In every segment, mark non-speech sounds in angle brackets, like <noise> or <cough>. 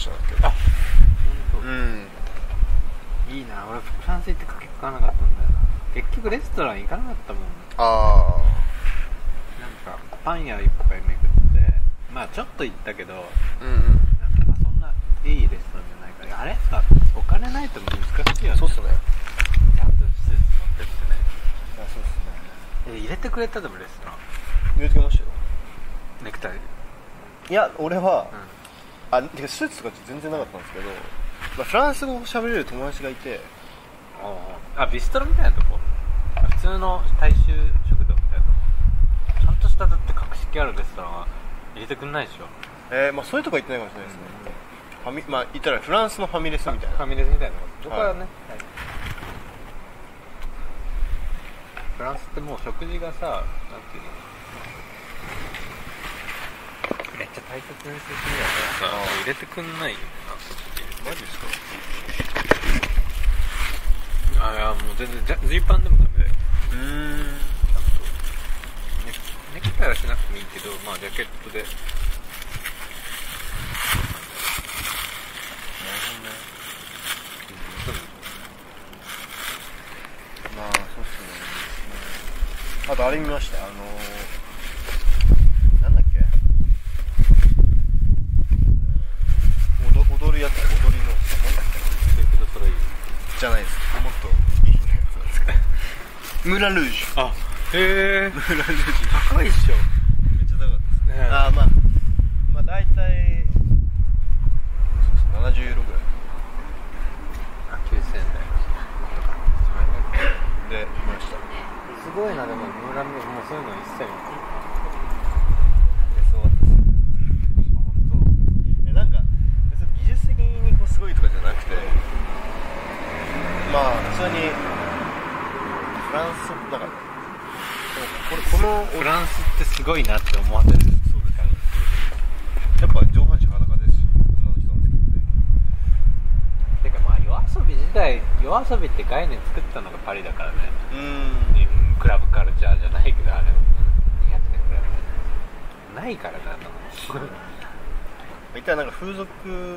したんですけど。あ本うん。当。いいな。俺フランス行ってかけかなかったんだよな。結局レストラン行かなかったもん。あなんかパン屋いっぱい巡ってまあちょっと行ったけどあうんうん。なんかまあそんないいレストランじゃないからあれさお金ないと難しいよね。そうっすね。ちゃんと施設持ってってね。あそうっすね。え入れてくれたでもレストラン。入れてきましたよ。ネクタイ。いや俺は、うあてかスーツとか全然なかったんですけど、まあ、フランス語を喋れる友達がいてんあビストロみたいなとこ？普通の大衆食堂みたいなとこ。ちゃんとしただって格式あるレストランは入れてくんないでしょ？えーまあ、そういうとこ行ってないかもしれないですね、ファミまあ言ったらフランスのファミレスみたいな。ファミレスみたいな。とこそこはね、はい。フランスってもう食事がさなんていうのめっちゃ大切にする国だからさ入れてくんないよなマジですかあいやもう全然ジャジーパンでもダメだようーんちゃんとネネクタイはしなくてもいいけどまあジャケットでまあそうっすねあとあれ見ましたあのー、なんだっけ踊踊るやつ踊りのなんだっセクドソレイじゃないです。もっといいやつなんですか？ムーランルージュあへえ。ムーランルージュ高いっしょ。めっちゃ高かったですね。あーまあまあ大体そうです70ユーロぐらい。あ9000円だよで見ました。すごいなでもムーランルージュもうそういうの一切見てそう本当えなんか別に技術的にこうすごいとかじゃなくてまあ普通にフランスなんかこれこのフランスってすごいなって思わせる。そうです。やっぱ上半身裸ですし女の人なんですけどねてかまあ夜遊び自体夜遊びって概念作ったのがパリだからね。うーん。クラブカルチャーじゃないけどあれないからな。と思う一体なんか風俗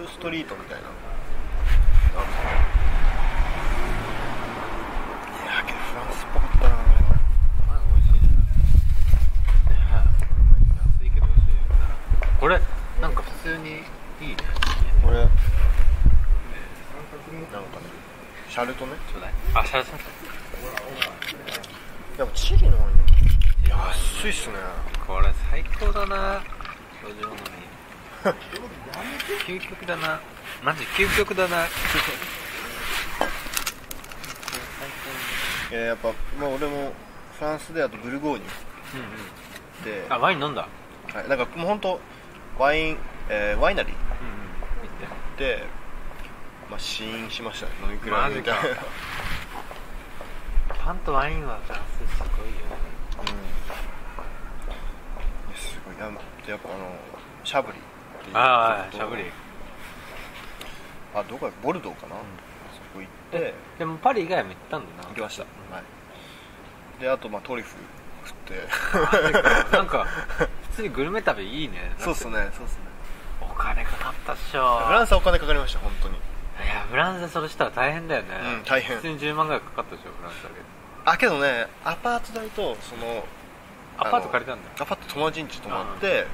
ストリートみたいなこれなんか普通にいいね。これ。なんかね。シャルトね。あシャラシャやっぱチリの安いっすね。これ最高だな。路上飲み究極だなマジ究極だなえーやっぱ、まあ、俺もフランスであとブルゴーニうんうん。ュで、あワイン飲んだ？はい、なんかもう本当ワイン、えーワイナリー。うんうん。行ってで、まあ、試飲しましたね。飲み比べみたいパンとワインはフランスすごいよね。うん。いやすごい。やでやっぱあのシャブリっていう。ああとことしゃぶりあどこかボルドーかな、そこ行って。でもパリ以外も行ったんだな。行きました、はい。であとまあトリュフ食って。なんか普通にグルメ旅いいね。<laughs> そうっすねそうっすね。お金かかったっしょ。フランスはお金かかりました本当に。いやフランスでそれしたら大変だよね。うん大変。普通に10万ぐらいかかったでしょフランスだけ。であけどねアパート代とそのアパート借りたんだ。アパート友達ん家泊まって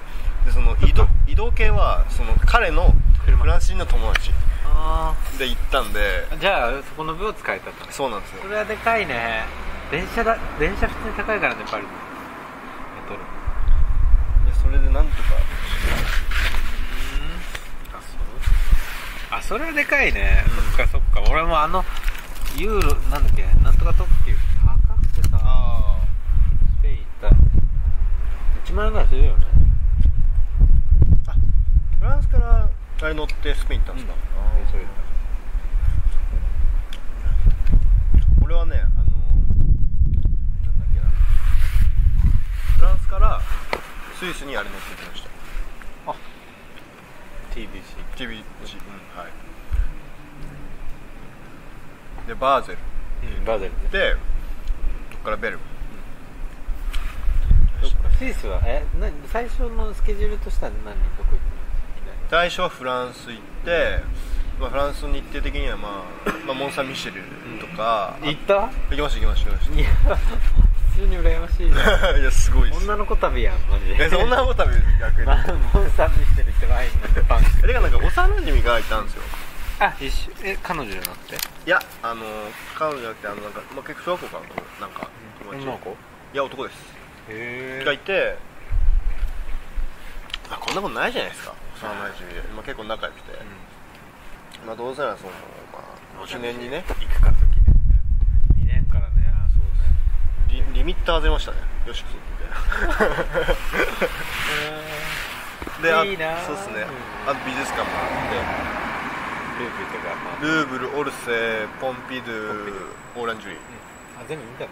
でその移動移動系はその彼の車。フランス人の友達。あで行ったんで。あじゃあそこの分を使えたと。そうなんですよ。それはでかいね。電車だ電車普通に高いからねパリメトロ。でそれでなんとか。あそう？あそれはでかいね、そっかそっか。俺もあのユーロなんだっけ？なんとか特急高くてさあスペイン行った。1万円ぐらいするよね。あフランスからあれ乗ってスペイン行ったんですか、ういう俺はねあのなんだっけな。フランスからスイスにあれ乗ってきました。TBC TBC うんはい。でバーゼル。バーゼルね。でそこからベル。ンスイスはえな最初のスケジュールとしては何どこ行っ最初はフランス行って、まあ、フランスの日程的には、まあ、まあモン・サン・ミシェルとか、行った？行きました行きました行きましいや普通に羨ましい <laughs> いやすごい女の子旅やんマジで。えそんなことは逆に。まあモンサンにしてるってワインなんてパンえてかなんか幼馴染がいたんですよ。あ一緒？え彼女じゃなくて？いやあの彼女じゃなくてあのなんか、まあ、結構小学校からのなんか友達。女の子？いや男です。へがいて、まあ、こんなことないじゃないですか。幼馴染で、まあ、結構仲良くて、まあどうせならそのまあ記念にね。行くかと記念見れんからね。そうリリミッター外れましたね。よしくそみたいな。<laughs> であいそうっすね、うんあと美術館もあループとかまあ。ってルーブルオルセポンピドゥポンピドオーランジュリー。あ全部見たの？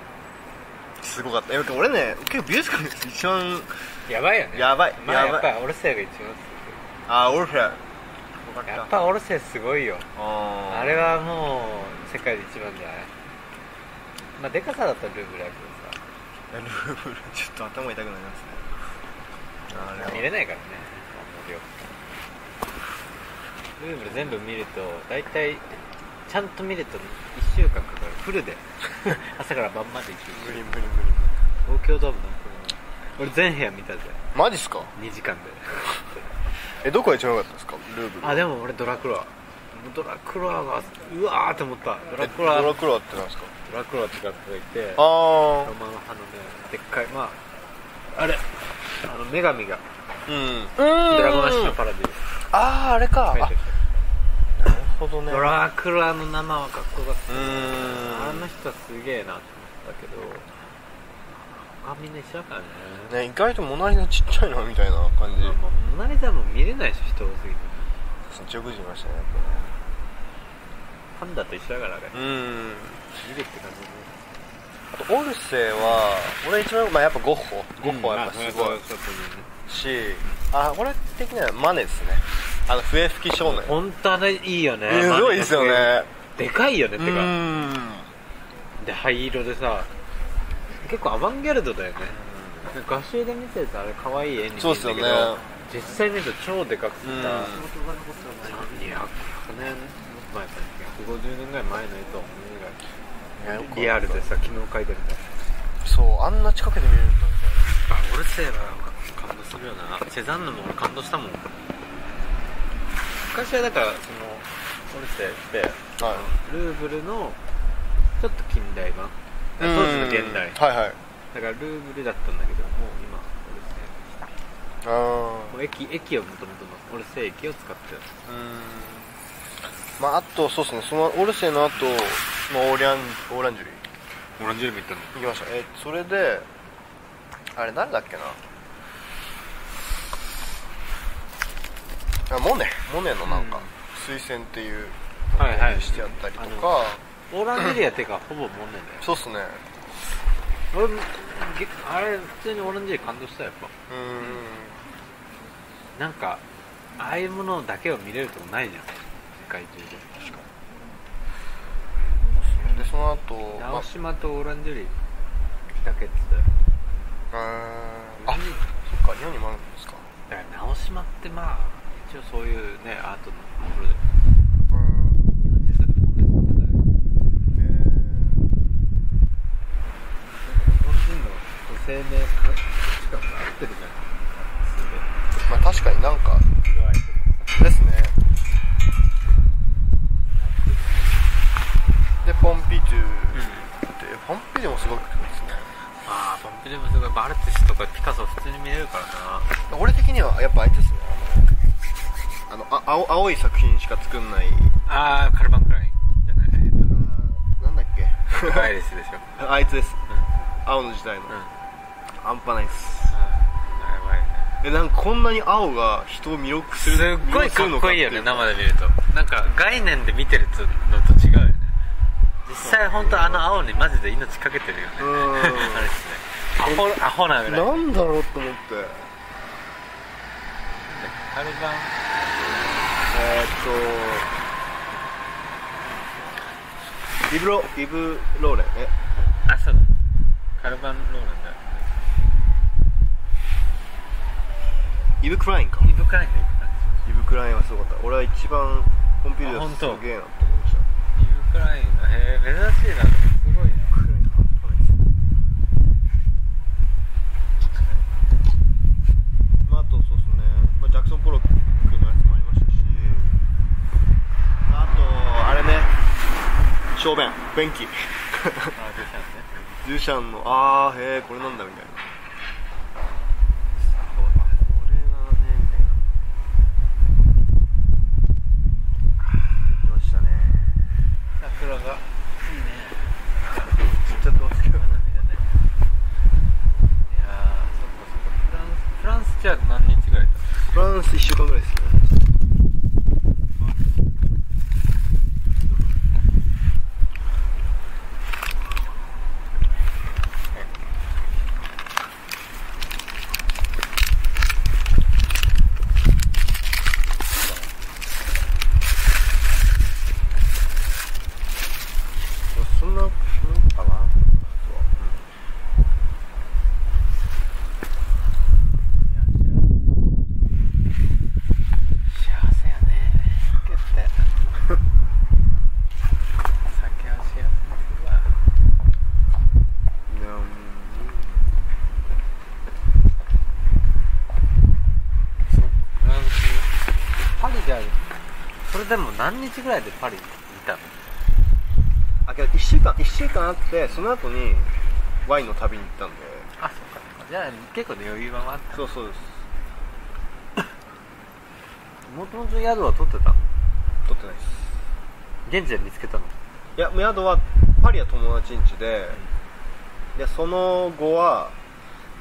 すごかった。え俺ね結構美術館が一番やばいよね。やばい。まあやばい。やっぱオルセイが一番あオルフェすごいやっぱオルセイすごいよ。あれはもう世界で一番じゃないまあでかさだったらルーブルだけルーブルちょっと頭痛くなりますね。あどさ見れないからね。ルーブル全部見ると大体ちゃんと見る。と1週間かかる。フルで。<laughs> 朝から晩まで行く無理無理無理東京ドームの俺全部屋見たぜ。マジっすか？2時間で。<laughs> えどこが一番良かったですか？ルーブル。あでも俺ドラクロワドラクロワがうわーって思った。ドラえクロワドラクロワってなんですか？ドラクロワって方がいて。あロマン派のねでっかいまああれ。あの女神が。あうん。ドラゴンアッシュのパラディあああれか。書いてるなるほどね。ドラクロワの生はかっこよかった。うーん。あの人はすげえなと思ったけど。あみんな一緒だからね。ね意外とモナリザちっちゃいなみたいな感じ。まあまあモナリザも見れないでしょ人多すぎて。直時いましたねやっパンダと一緒だからね。ぱねうん。見るって感じねあとオルセは俺一番まあやっぱゴッホ。ゴッホはやっぱすごい。しあ俺的にはマネですね。あの笛吹き少年本当あれいいよね。すごいですよね。でかいよねうてか。ん。で灰色でさ結構アバンギャルドだよね。画集で見てるとあれ可愛い絵に見えるんだけどそうっすよね。実際見ると超でかくてさ、うん。200年前か150年ぐらい前の絵とは思えない。ぐらいリアルでさ昨日描いてるみたいそうあんな近くで見れるんだみあオルセイは感動するよな。セザンヌも俺感動したもん。昔はだからそのオルセイってはい。ルーブルのちょっと近代版。当時の現代。はいはい。だからルーブルだったんだけどもう今オルセイあもう駅駅をもともとのオルセイ駅を使ってる。ーうん。まああとそうですね。そのオルセの後、まあ、オーリャンオーランジュリー。オランジュール見たの。行きました。えそれであれ誰だっけな？あモネ。モネのなんか、推薦っていうはいはい。してあったりとか、オーランジュリアってかほぼモネだよ。そうっすね。俺げあれ普通にオーランジュリア感動したよやっぱ。うーん。なんかああいうものだけを見れるとこないじゃん。世界中で。確かに。でその後直島とオーランジュリアだけって言っまあ、あー。あそっか日本にもあるんですか。たよだから直島ってまあそういうねアートのところで。生命かしかも合ってるじゃんすまあ確かになんかですねでポンピドゥって、ポンピドゥもすごくですねああポンピドゥもすごいバルティスとかピカソ普通に見れるからな。俺的にはやっぱあいつですねあのあ青青い作品しか作んない。ああカルバンクラインじゃない。えっなんだっけ？とアイリスでしょ。<laughs> あいつです。うん。青の時代の、うん。半端ないっすあーやばいね。えなんかこんなに青が人を魅力するすっごいかっこいいよね生で見ると。なんか概念で見てるのと違うよね。実際本当あの青にマジで命かけてるよね。うん。あれですね。アホアホなぐらい。なんだろうと思って。カルバンとイブロイブローレンえ？あそうだ。カルバンローレンだイブクラインか。イブクラインだイブクラインはすごかった。俺は一番ポンピリオスすあ本当げえなって思いました。イブクラインがへえ珍しいなすごいなクライン半端ないですまああとそうですね、まあ、ジャクソン・ポロックのやつもありましたしあとあれね小便。便器。あどうしたんですね。デュシャンのああへえこれなんだみたいな。これがね。みたいなできましたね桜がいいねちっちゃってますけど花見だねいやーそっかそっかフランスフランスじゃあ何日ぐらいいたのフランス1週間ぐらいですねそんなもんかな、幸せやね酒って酒は幸せにするわいやうんそうフランスパリであるそれでも何日ぐらいでパリにいたの？あけど1週間1週間あってその後にワインの旅に行ったんで。あそっか。そっかじゃあ結構ね余裕はあった。そうそうです。もともと宿は取ってたの？取ってないです。現地で見つけたの？いや宿はパリは友達ん家で、でその後は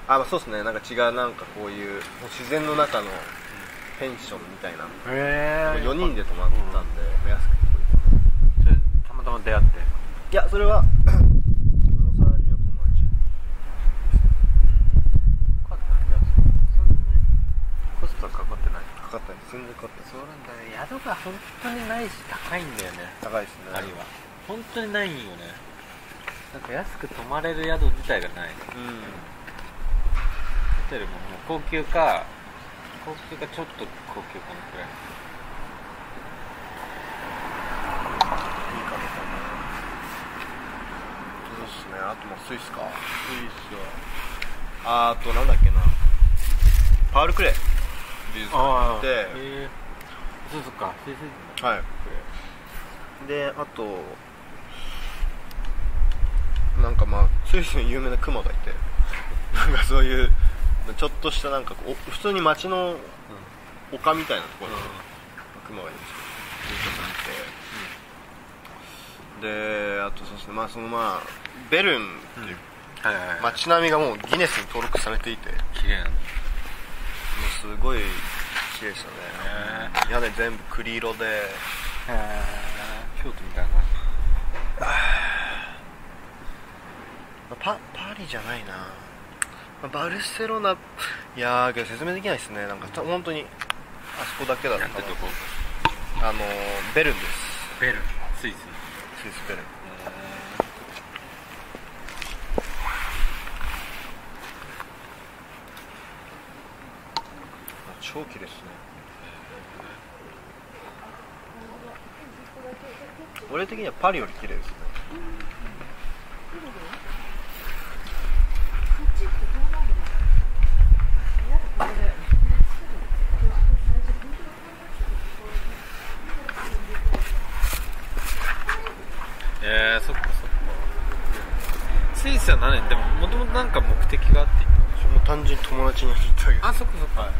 あ、まあ、そうですね。なんか違うなんかこういうもう自然の中のペンションみたいな、へ4人で泊まったんで、まあ安くて。それたまたま出会って。いやそれはかかったじゃあそん。なにコストはかかってないかかったり全然かかったですそうなんだね宿が本当にないし高いんだよね。高いですねパリは本当にないんよねなんか安く泊まれる宿自体がない。うん。ホテルももう高級か高級かちょっと高級かのくらいいいかみたいなそうですね。あともうスイスか。スイスは。ああとなんだっけな。パールクレイ。美術館行って。か先生はい。であとなんかまあスイスに有名なクマがいて。<laughs> なんかそういうちょっとしたなんかこうお普通に街の丘みたいなところにクマがいるんですよ美術館にいてであとそうですねまあそのまあベルンっていう街並みがもうギネスに登録されていても綺麗な。んだうすごい綺麗でしたね。屋根全部栗色で京都みたいな。<sighs> パパリじゃないな。まあバルセロナいやーけど説明できないですね。なんかた本当にあそこだけだったなんてとこ？あのベルンです。ベルン。スイスの。スイスベルン。超綺麗ですね。俺的にはパリより綺麗ですねえー、そっかそっかは何でももともとなんか目的があって行ったんでしょ？もう単純に友達に言ったけどあそっかそっか、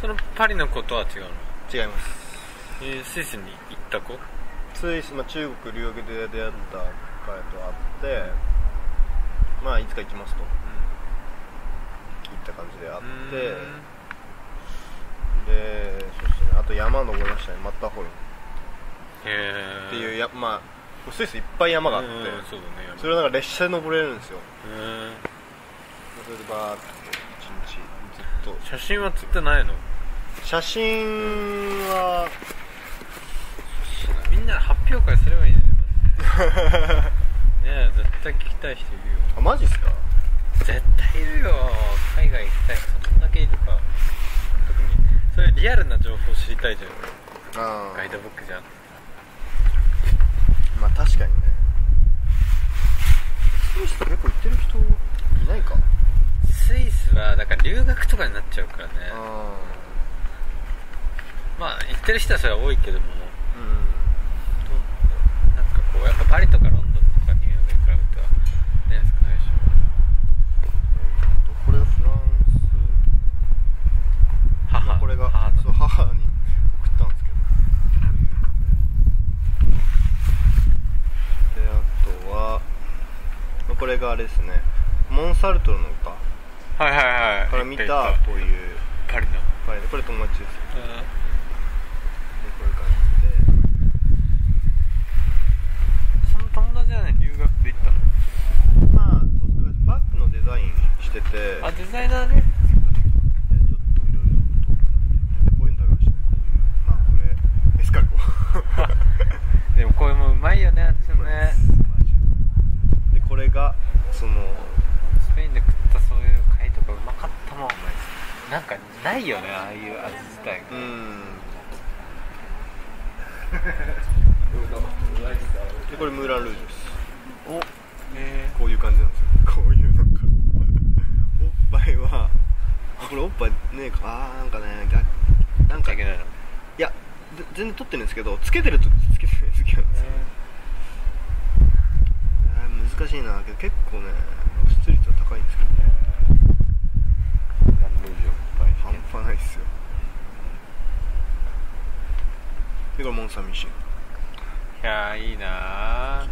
そのパリの子とは違うの？違います。えー、スイスに行った子？スイス、まあ、中国留学で出会った彼と会ってまあいつか行きますと。言った感じで会って。でそうですね。あと山登りましたね。マッターホルン。へえっていうやまあスイスいっぱい山があってそうだねそれをなんか列車で登れるんですよ。へー。それでバーって一日ずっと。写真は撮ってないの？写真はみんな発表会すればいいのに <laughs> ねえ絶対聞きたい人いるよ。あマジっすか？絶対いるよ。海外行きたい人どんだけいるか。特にそういうリリアルな情報知りたいじゃん。あガイドブックじゃんまあ確かにね。スイス結構行ってる人いないか。スイスはだから留学とかになっちゃうからね。あまあ行ってる人はそれは多いけども。うん。なんかこうやっぱパリとかロンドンとかニューヨークに比べてはね少ないでしこれがフランょ母。スこれが母だそう母に送ったんですけどであとはまあこれがあれですね。モンサルトルの歌。はいはいはい。から見た行った行っこういう。たパリの。これこれ友達です。でうん。こういう感じで。その友達はね留学で行ったの？まあそうですね。バッグのデザインしてて。あデザイナーね？でもこれもうまいよねあっちのねでこれがそのスペインで食ったそういう貝とかうまかったもんなんかないよねああいう味自体が。うん。<laughs> でこれムーランルージュです。おえこういう感じなんですよ。こういうなんかおっぱいはあこれおっぱいねえか。あーなんかね逆なんかいいけないの？やぜ全然取ってるんですけどつけてるとつけてない時なんですよあー難しいなけど結構ね露出率は高いんですけどね。半端ないっすよ。でこれモン・サン・ミシェルいやーいいなー。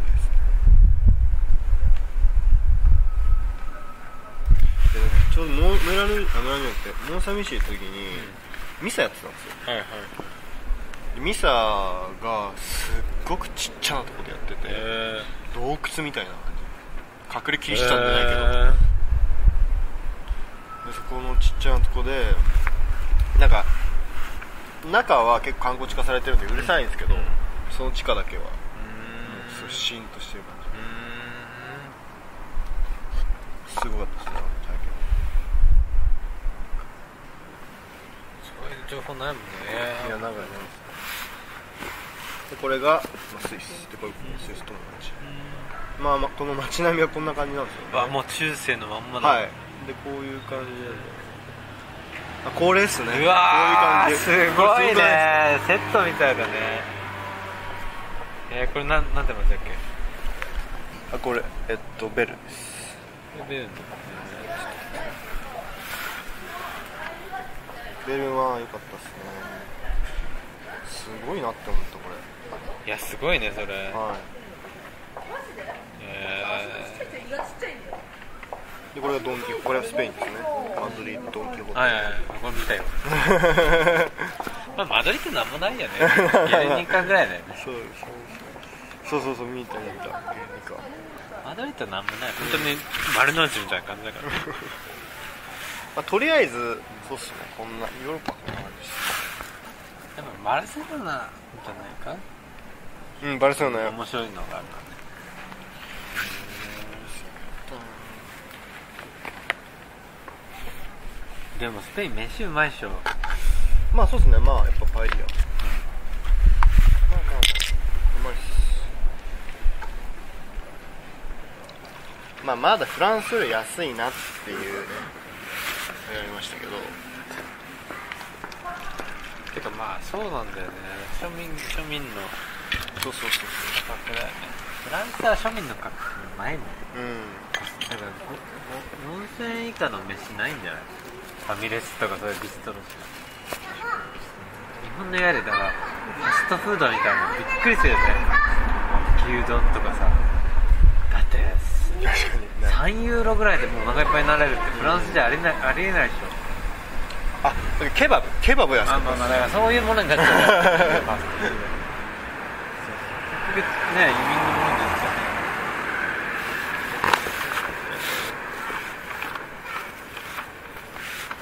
でちょうどモンメラルあメラルじゃなくてモン・サン・ミシェルの時にミサやってたんですよ。はいはい。でミサがすっごくちっちゃなとこでやってて、え洞窟みたいな隠れキリシタンじゃないけど、えでそこのちっちゃなとこでなんか中は結構観光地化されてるんでうるさいんですけど、うん。その地下だけは。すごいシーンとしてる感じ。すごかったですね体そういう情報ないもんね。験いやなんかね。でこれが、まあ、スイスでこれスイス友達まあまあこの街並みはこんな感じなんですよ、ね、あもう中世のまんまだ。はい。でこういう感じで。あこれですね。うわーこういう感じ。すごいね。セットみたいだね。えー、これなんなんて名前だっけ？あこれえっとベル。ですベルの。ベルは良かったですね。すごいなって思ったこいやすごいねそれ。れはえいでこれがドンキこれはスペインですね。マドリードドンキホーー、はいはいはい。これ見たよ。<laughs> まあマドリードなんもないよね。<laughs> ゲルニカぐらいだよね。そうそうそう。そうそう見た見た。ゲルニカマドリードなんもない。本当に丸の内みたいな感じだから <laughs> まあ、とりあえずそうっすね。こんなヨーロッパこんな感じですでもバルセロナじゃないか？うんバルセロナや面白いのがあるからねでもスペイン飯うまいっしょ。まあそうっすね。まあやっぱパエリア。まあまあうまいっす。まあまだフランスより安いなっていうねやりましたけど。てかまあそうなんだよね。庶民庶民の。そうそうそう価格だよねフランスは庶民の価格ないもんそううん。だからごご4000円以下の飯ないんじゃない？ファミレスとかそういうビストロしか日本のいわゆるだからファストフードみたいなのびっくりするよね。牛丼とかさ。だって3ユーロぐらいでもうお腹いっぱいになれるってフランスじゃありえないありえないでしょ。あケバブケバブ安かったあまあまあだからそういうものになっちゃうからファストフード結局ね移民のものになっちゃう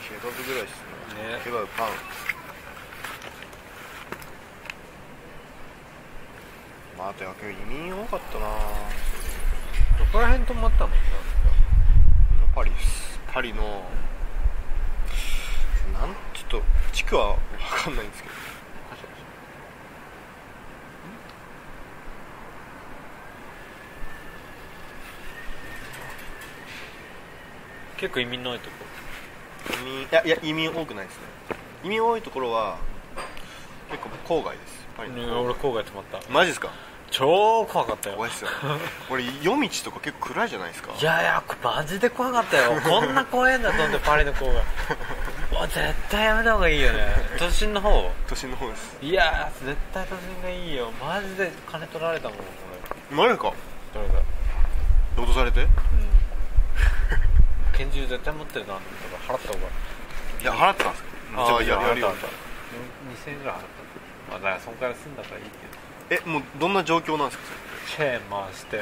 ケバブぐらいっすねねケバブパン。まああと野球移民多かったな。どこら辺泊まったの？パリです。パリのなんちょっと地区は分かんないんですけど。結構移民の多いとこ？移民いやいや移民多くないですね。移民多いところは結構郊外です。パリの俺郊外泊まった。マジですか？超怖かったよ。怖いっすよ。俺夜道とか結構暗いじゃないですか？いやいやマジで怖かったよ。こんな怖いんだと思ってパリの郊外。<laughs> 絶対やめた方がいいよね。都心の方？都心の方です。いや絶対都心がいいよ。マジで金取られたもん俺。マジか？取られた。脅されて？うん。<laughs> 拳銃絶対持ってるなとか払った方が。いや払ってたんですか？じゃあややるよ。払った2000円ぐらい払ったまあだからそんくらい済んだからいいけど。えもうどんな状況なんですか？チェーン回して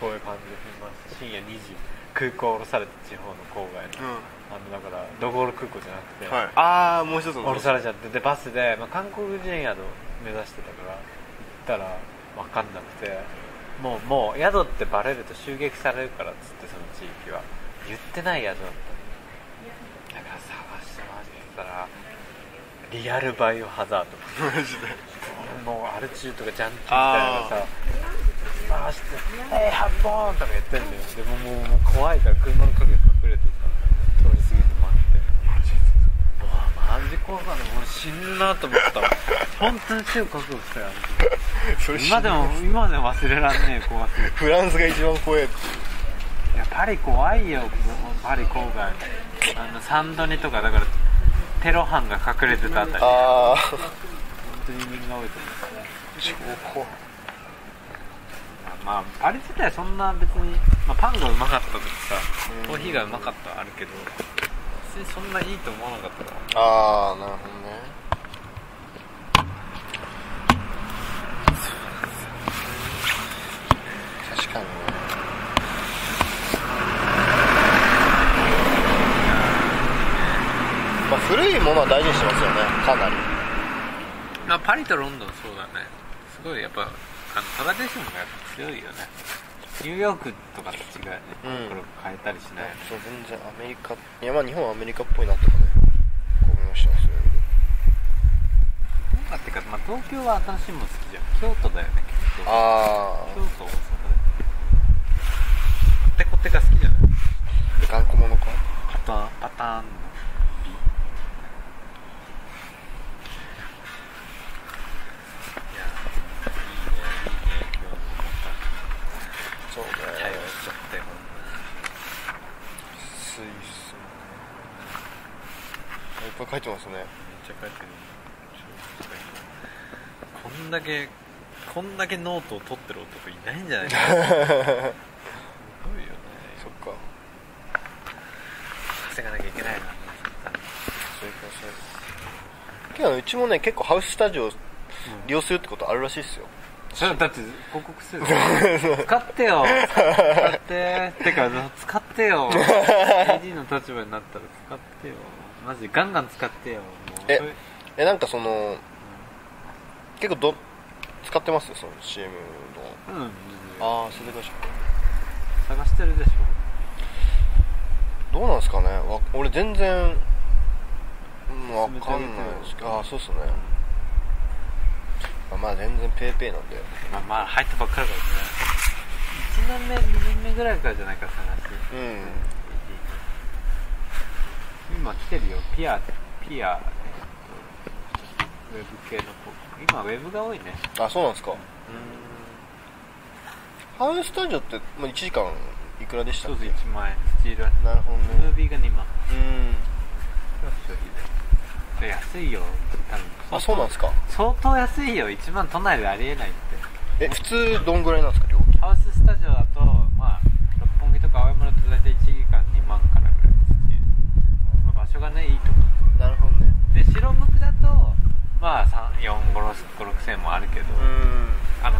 こういう感じで振ります深夜2時空港降ろされて地方の郊外の、うん。あのだからドゴール空港じゃなくて、はい。ああもう一つの。降ろされちゃって。でバスで、まあ、韓国人宿目指してたから行ったら分かんなくて。もうもう宿ってバレると襲撃されるからっつってその地域は。言ってない宿だっただから探してマジで言ったらリアルバイオハザード。マジでもうアルチューとかジャンキーみたいなさ。回して「えいハッボーン!」とか言ってんだよ。でももうもう怖いから車の陰隠れてさ通り過ぎて待って。うわマジ怖かった。もう死ぬなと思ったわ本当に強い覚悟したよ。今でも今でも忘れらんねえ怖すぎて。フランスが一番怖いって。いやパリ怖いよ。もうパリ郊外。あのサンドニとかだからテロ犯が隠れてたあたり本ああ当に人が多いと思う超怖いまあパリ自体そんな別に、まあ、パンがうまかったとかさコーヒーがうまかったはあるけど別にそんないいと思わなかったからああなるほどね。確かにねまあ古いものは大事にしてますよね。かなり。まあパリとロンドンそうだね。すごいやっぱあのトラディションが強いよね。ニューヨークとかと違うよね、うん。これ変えたりしないよね。そう全然アメリカいやまあ日本はアメリカっぽいなとかね。こう思いましたねなんかってか、まあ、東京は新しいもの好きじゃん。京都だよね京都あ京都大阪でコテコテが好きじゃない？あ頑固者か。パターンパターンの美いやいいねいいね今日もそうねまた頼っちゃってほんスイスもねいっぱい書いてますね。めっちゃ書いてる。こんだけこんだけノートを取ってる男いないんじゃないかな。すごいよねそっか。稼がなきゃいけないな。そういう感じですけどうちもね結構ハウススタジオを利用するってことあるらしいですよ、それだって広告してる。<laughs> 使ってよ。使って。てか使ってよ。<laughs> AD の立場になったら使ってよマジガンガン使ってよ。もう。ええなんかその結構ど使ってます？その CM の。うん。ああそれでかし。探してるでしどうなんですかね？わ俺全然うんわかんないですけどああそうっすね。あまあ全然ペーペーなんで。ょまあまあ入ったばっかりだからね。1年目2年目ぐらいからじゃないか探しうん今来てるよ。ピアピアウェブ系の子今ウェブが多いね。あそうなんですか。うん。ハウススタジオって、まあ、1時間いくらでしたっけ？1万円。スチールなるほどムーねビーが2万。うん。安いよ。多分。あそうなんですか。相当安いよ。1万都内でありえないって。え普通どんぐらいなんですか料金？ハウススタジオだとまあ六本木とか青山だと大体1時間2万からぐらいスチール、まあ、場所がねいいとこなるほどねで白無垢だとまあ456千円もあるけど、うん。あの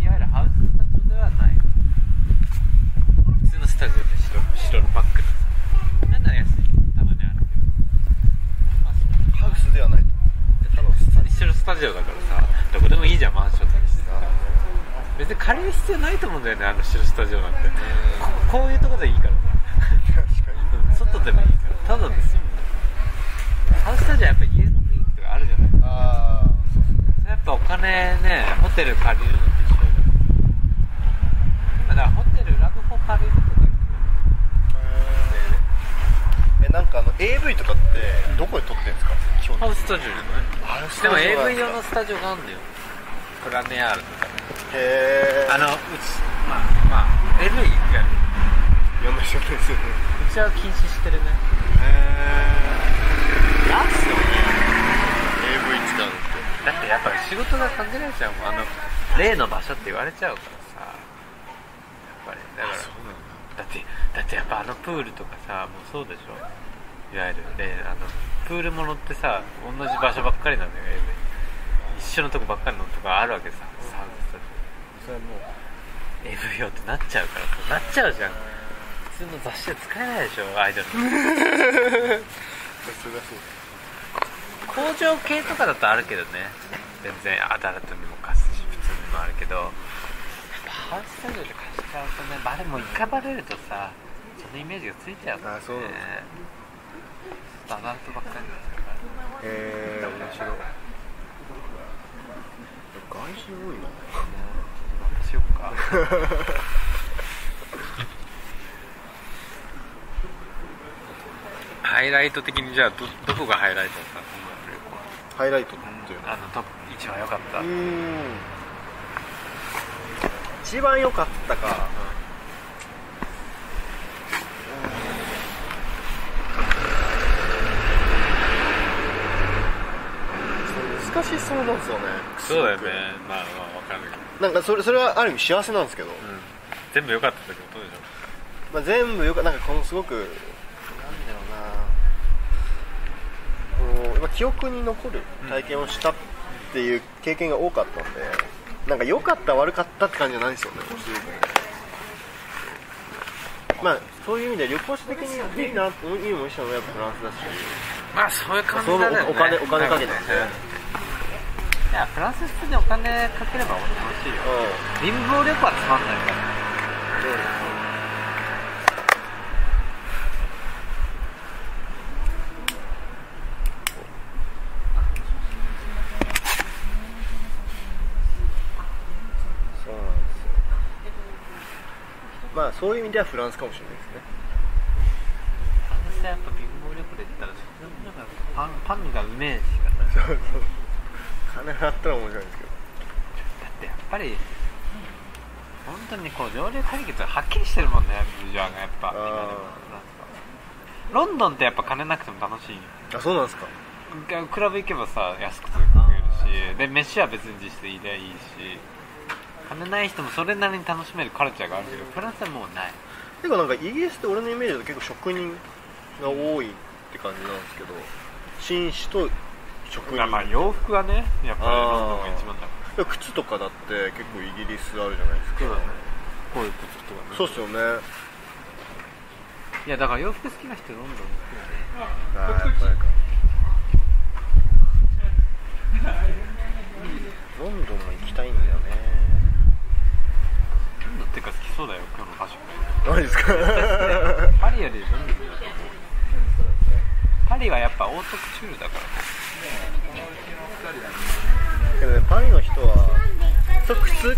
いわゆるハウススタジオではない。普通のスタジオで白白のバッグでさなんなら安い。たまにあるけど。まあハウスではないと。ただ普通に白スタジオだからさどこでもいいじゃんマンションだしさ。別に借りる必要ないと思うんだよねあの白スタジオなんて。ここういうとこでいいからさ外でもいいから。ただで済むんだよハウススタジオはやっぱ家の雰囲気とかあるじゃない。金ねホテル借りるのと一緒だだからホテルラブホ借りるとかえなんかあの AV とかってどこで撮ってんですか？基本ハウススタジオじゃあない？でも AV 用のスタジオがあるんだよ。プラネアールとかね。へえあのうちまあまあ AV がいろんな人ですよね。うちは禁止してるね。へえなんすよね AV 使うのって。だってやっぱり仕事が関係ないじゃんもうあの例の場所って言われちゃうからさ。やっぱり。だからだってだ。ってやっぱあのプールとかさもうそうでしょ。いわゆる例あのプールものってさ同じ場所ばっかりなんだよ AV 一緒のとこばっかりのとこあるわけさ。サービスだってそれはもう AV 用ってなっちゃうからさなっちゃうじゃん。普通の雑誌で使えないでしょアイドル。さすがそう工場系とかだとあるけどね。全然アダルトにも貸すし普通にもあるけど。ハウススタジオで貸しちゃうとねまあでも一回バレるとさそのイメージがついちゃうからね。あそう。なんですアダルトばっかりになっちゃうから。へえ面白い。外人多いな。しよっかハイライト的にじゃあどどこがハイライトだったの？ハイライトっていうの。あのトップ一番良かった、一番良かったか。難しそうなんですよね。そうだよね。まあまあ分かんないけど、なんかそれそれはある意味幸せなんですけど、うん、全部良かったってことでしょ。まあ、全部よかなんかこのすごくなんだろうなこう今記憶に残る体験をしたっていう経験が多かったんで、なんか良かった悪かったって感じじゃないんですよね。まあそういう意味で旅行者的にいいなっていいもいいしたのはやっぱフランスだし。まあそういう感じだね。お金お金かけて。ね。いやフランス普通にお金かければ楽しいよ。う貧乏旅行はつまんないからそうなんですよまあそういう意味ではフランスかもしれないですね。フランスはやっぱ貧乏旅行で言ったらなんかパンパンがうめえしかない。そうそう金払ったら面白いんですけど。だってやっぱり本当にこう上流対決がはっきりしてるもんねじゃあねやっぱ。ロンドンってやっぱ金なくても楽しい。よあそうなんですか。クラブ行けばさ安くて食えるしで飯は別に自していりゃいいし金ない人もそれなりに楽しめるカルチャーがあるけどフランスはもうない。てかなんかイギリスって俺のイメージだと結構職人が多いって感じなんですけど紳士と職人。まあ洋服はねやっぱりロンドンが一番だから。で靴とかだって結構イギリスあるじゃないですか。こういうこととかね。そうっすよね。いやだから洋服好きな人ロンドン行くよね。あーやっぱりか。ロンドンも行きたいんだっていうか好きそうだよ今日のファッション何ですか？<laughs> パリよりロンドンだと思うパリはやっぱオートクチュールだからけどねパリの人はそう靴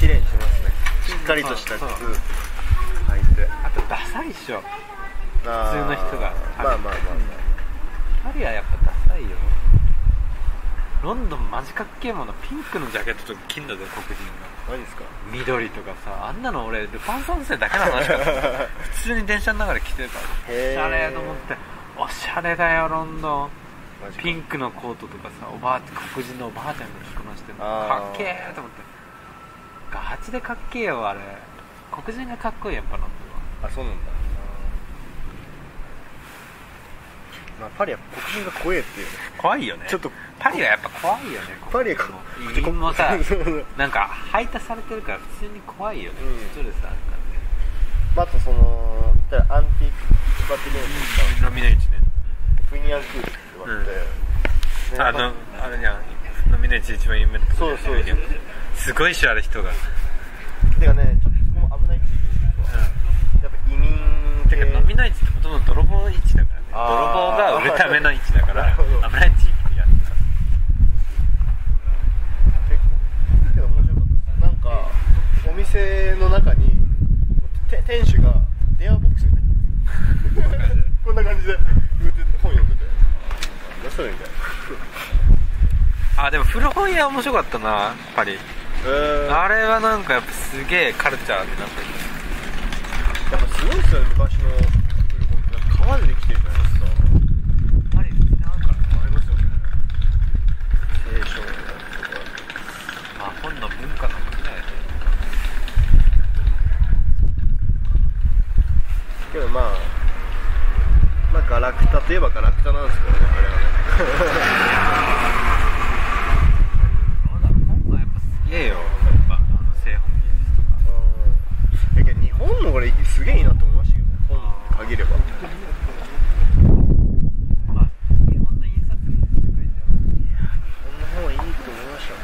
きれいにしますね。しっかりとした靴履いて。あとダサいっしょ。普通の人が。まあまあまあ。まパリはやっぱダサいよ。ロンドンマジかっけえもの。ピンクのジャケットとか着んだぜ黒人があ何ですか？緑とかさあんなの俺ルパン三世だけの話か <laughs> 普通に電車の中で着てるからおしゃれと思って。おしゃれだよロンドン。ピンクのコートとかさおばあ黒人のおばあちゃんが着こなしてかっけえと思って。ガチでかっけえよあれ。黒人がかっこいいやっぱロンドンは。あそうなんだまあパリは黒人が怖えっていうね。怖いよね。ちょっとパリはやっぱ怖いよねパリは移民もさ <laughs> なんか排他されてるから普通に怖いよね、うん。ストレスあるからね。まああとそのアンティークバティネーション飲みの市ねプイニアンクールって言われて、ねあのあれじゃん。飲みの市一番有名なとこそうそうそう。すごいっしょあれ人が。てかねちょっとそこも危ない地域ですよやっぱ移民てか飲みの市ってもともと泥棒市だから泥棒が売るための位置だから危 <laughs> ない地域でやってた結構面白かった。なんかお店の中に店主が電話ボックスに入って <laughs> こんな感じで本読んでて何それみたいなあでも古本屋面白かったなやっぱり、えー、あれはなんかやっぱすげえカルチャーってなってる。やっぱすごいっすよね昔の。までできてるじゃないですかパリ好きなあるからねありますよね聖書とかまあ本の文化かもしれないねけどまあまあガラクタといえばガラクタなんですけどねあれはねどうだろう本はやっぱすげえよやっぱあの製本技術とかうんいやけど日本のこれすげえいいなと思いましたけどね本限ればまあ日本の印刷技術世界ではこんな方がいいと思いましたね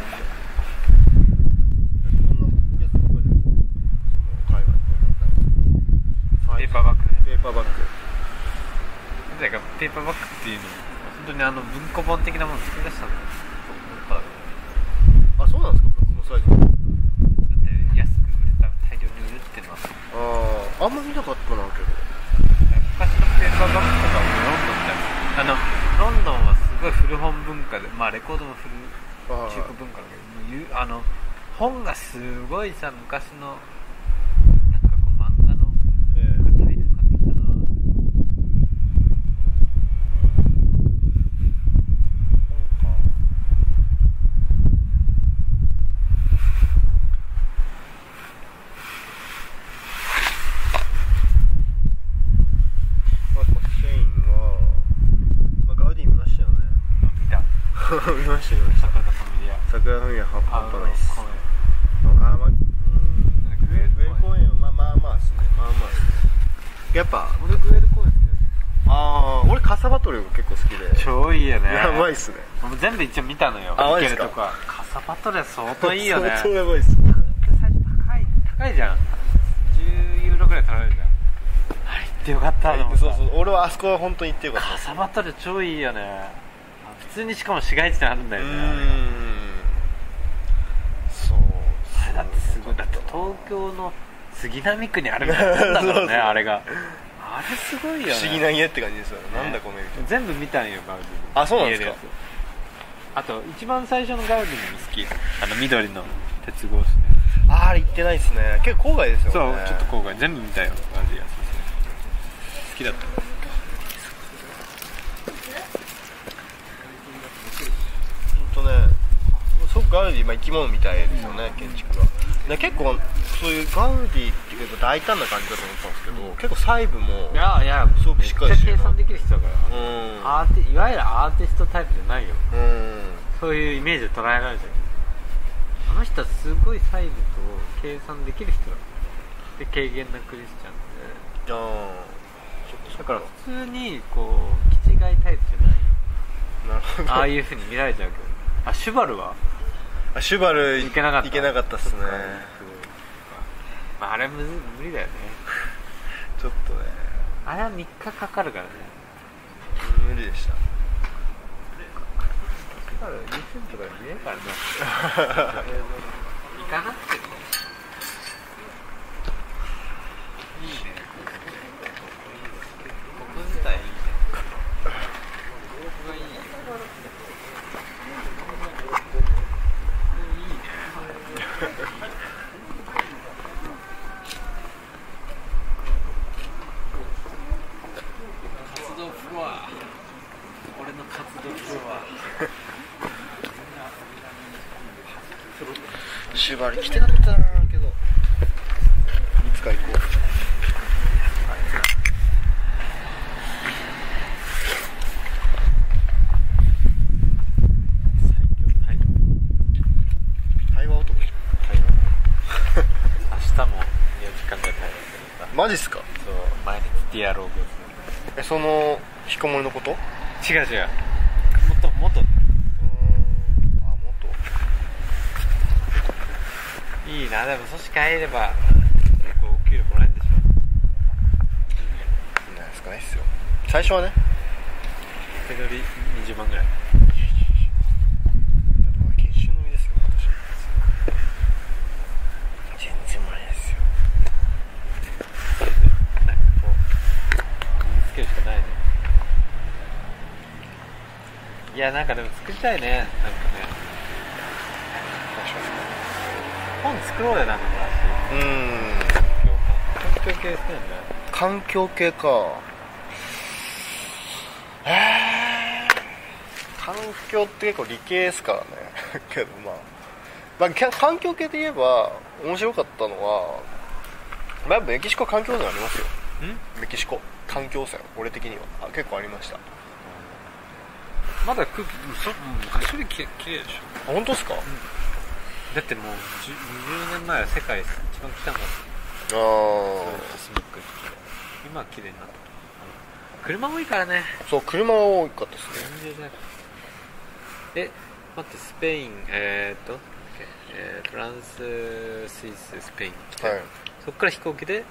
こんなやつばっかりじゃないですかその海外ペーパーバッグねペーパーバッグだからペーパーバッグっていうの本当にあの文庫本的なもの作り出したんだよやっぱあそうなんですか僕もサイズだって安く売れた大量に売るっていうのはあああんま見なかったなけど昔のペーパーバッグとかもロンドンみたいなあのロンドンはすごい古本文化でまあレコードも古あ中古文化だけどもうゆあの本がすごいさ昔のなんかこう漫画のえ大量に買ってきたなまあ、コスチェインは、まあ、ガウディ見ましたよね見た見ました見ました坂田ファミリア桜フミは半あ端ないっすこあまあうーんなんかグエルグエル公公園はまあまあまあっすねまあまあっすねやっぱれ俺グエル公園好ああ俺カサバトルが結構好きでき超いいよねやばいっすねもう全部一応見たのよあマジっすかカサバトルは相当いいよね。相当やばいっす最初高い高いじゃん。10ユーロぐらい取られるじゃん。あれ行ってよかったと思った。そうそう俺はあそこは本当に行ってよかった。カサバトル超いいよね。あ普通にしかも市街地にあるんだよね。そうあれだってすごいだって東京の杉並区にあるみたいなもんだからね <laughs> あれが。あれすごいよね。不思議な家って感じですよね。なんだこの家全部見たんよガウディあそうなんですかあと一番最初のガウディも好き。あの緑の鉄格子ね。あーあれ行ってないっすね。結構郊外ですよね。そうちょっと郊外。全部見たよ。ガウディア好きだった。ほんとね。すごくガウディ、まあ、生き物みたいですよね、建築がで結構そういうガウディって結構大胆な感じだと思ったんですけど、結構細部もいやいやすごくしっかりしてるな。めっちゃ計算できる人だから。うん。アーティいわゆるアーティストタイプじゃないよ。うん。そういうイメージで捉えられてる。あの人はすごい細部と計算できる人だで軽減なクリスチャンであだから普通にこう気違いタイプじゃない。よあなるほど。ああいう風に見られちゃうけど。あシュバルは？あシュバルいけなかった。いけなかったっすねまあ、あれむず無理だよね。ちょっとね。あれは3日かかるからね。無理でした。シュバル YouTube とかで見えるからね。<laughs> 行かなくても。いいね。ここ自体いいねここがいいね活動フロア俺の活動フロアシュバル来てなかったなけどいつか行こう最強対話男対明日も4時間ぐらい耐えられてるマジっすかそう毎日ディアローグをえその引きこもりのことうする違う違う。もっともっとーん。あもっといいな。でも組織入れば結構お給料もらえるんでしょ。いいんじゃないですかないっすよ最初はね手取り20万ぐらいだってまだ研修の身ですよ私全然もらえないですよいやなんかでも作りたいね。なんかね。本作ろうよなんかうーん環境系好きなんだよ環境系か。えー。環境って結構理系ですからね。<laughs> けどまあ、まあ、環境系で言えば面白かったのは、まあ、やっぱメキシコは環境汚染ありますよ。ん？メキシコ。環境汚染俺的には。あ結構ありました。あまだ空気そ昔よりききれいでしょ。本当ですか、だってもう10 20年前は世界一番汚かったあスモック今は綺麗になった車多いからね。あそう車が多かったですね。え待ってスペインえー、っと、えーフランススイススペイン来て、はい。そっから飛行機で？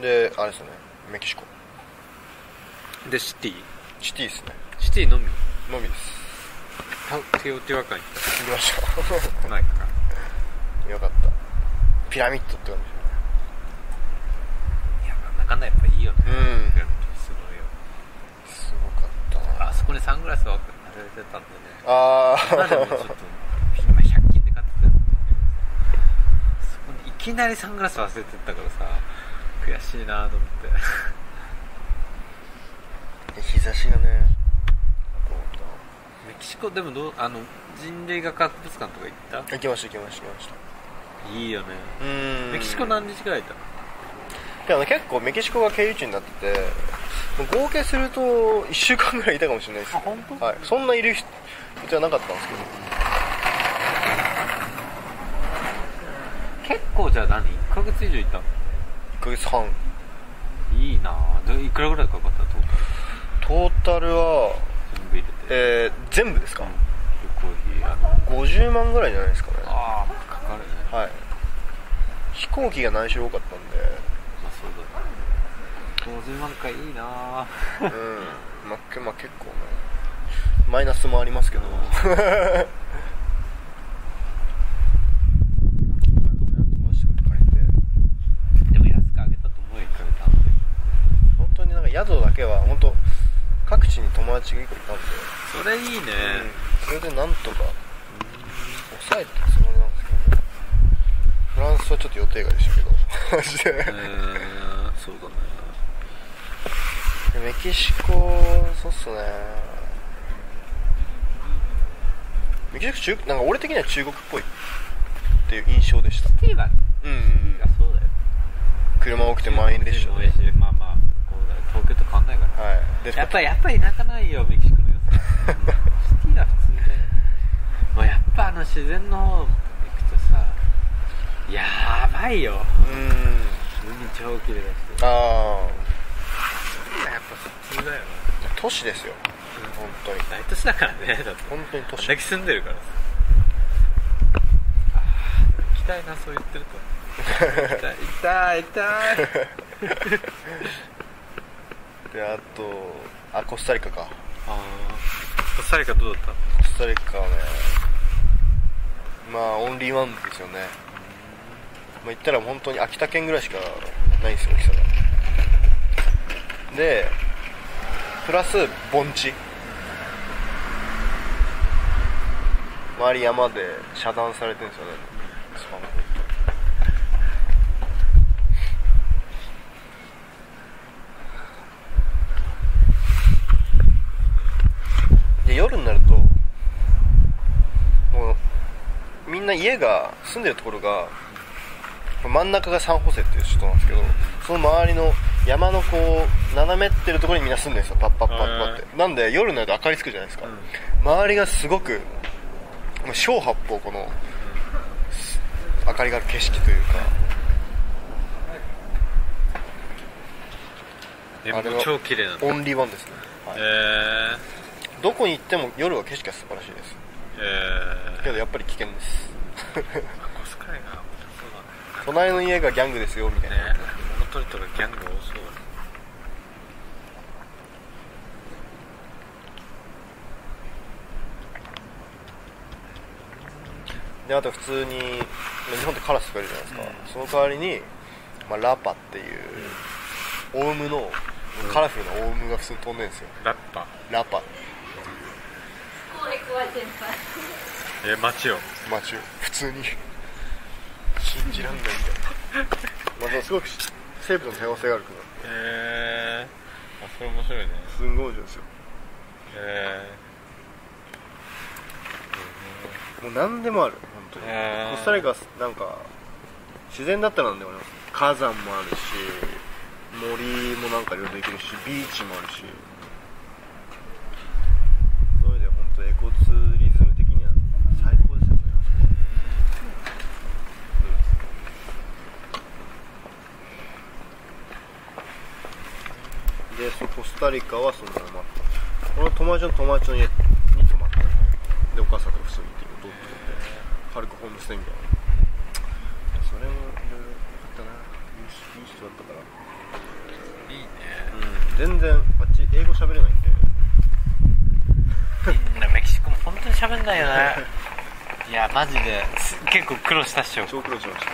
であれですよね。メキシコ。でシティ？シティですねシティのみ。のみです。タテオティワカン行っ行きましたたない。かよかった。ピラミッドって感いやなかなかやっぱいいよね。じうん。ピラミッドすごいよ。すごかった。なあそこにサングラス忘れてたんでね。あ今でもちょっあと今100均で買ってたやつそこにいきなりサングラス忘れてったからさ悔しいなと思って。<laughs> 日差しがねメキシコでもどうあの人類学博物館とか行っ行きました行きました行きました。たいいよね。うーん。メキシコ何日ぐらいいたの？いやあの結構メキシコが経由地になってて合計すると1週間ぐらいいたかもしれないです。あ本当？はい。そんないる人じゃなかったんですけど。結構じゃあ何？1ヶ月以上いたの？1ヶ月半。いいなでいくらぐらいかかったトータル。トータルは、全部入れて。えー、全部ですか、旅行費あの50万ぐらいじゃないですかね。ああかかるね。はい。飛行機が何しろ多かったんで。まあそうだね。50万かいいなうん。まあ、けまあ、結構ね。マイナスもありますけど。<laughs> でも安くあげたと思うよ1ヶ月半で本当になんか宿だけは本当各地に友達が結構いたんで、それいいね。それでなんとか抑えてつもりなんですけどね。フランスはちょっと予定外でしたけど。マジでそうだね。メキシコそうっすね。メキシコ中なんか俺的には中国っぽいっていう印象でした。ティーはうんうんうん。そうだよ。車多くて満員列車で。まあまあこうだよ。東京とやっぱやっぱり田舎ないよメキシコの良さ。シティは普通だよもうやっぱあの自然の方行くとさやばいよ。うん海超綺麗だしあやっぱ普通だよあ都市ですよ。本当に大都市だからね。だって。本当に都市。だけ住んでるからさ。あー行きたいなそう言ってると。<laughs> 行きたい行きたい行きたい <laughs> <laughs> であとあコスタリカか。ああコスタリカどうだった？コスタリカはねまあオンリーワンですよね。まあ言ったら本当に秋田県ぐらいしかないんですよ大きさが。でプラス盆地。周り山で遮断されてるんですよねスパンで夜になるともうみんな家が住んでるところが真ん中がサンホセっていう首都なんですけどその周りの山のこう斜めってるところにみんな住んでるんですよ。パッパッパッパって。なんで夜になると明かりつくじゃないですか、周りがすごく小八方このす明かりがある景色というか。えあれはもう超綺麗なんだ。オンリーワンですね、はい。えどこに行っても夜は景色が素晴らしいです。ー、えけどやっぱり危険です。ー、コスカイが。そう隣の家がギャングですよみたいな、だね。ね物取りとかギャング多そうだね。であと普通にまあ日本ってカラスがいるじゃないですか、その代わりに、まあ、ラパっていうオウムのカラフルなオウムが普通に飛んでるんですよ。ラッパ。ラパえ街を街を普通に。信じらんないみたいなまあすごく生物の多様性があるから。へえあそれ面白いねすんごい面白いですよへもう何でもある。本当に。へー。コスタリカなんか自然だったらなんでもあります。火山もあるし森もなんかいろいろできるしビーチもあるしそれで本当エコツーリズム的には最高ですよねあそこうんでそのコスタリカはそのままこの友達の友達の家に泊まったでお母さんと普通にいてどうって軽くホームステイみたいなそれもいろいろ良かったないいしいい人だったからえいいねうん全然あっち英語喋れないんでみんなメキシコも本当に喋んないよね。いやマジです結構苦労したっしょ。超苦労しまし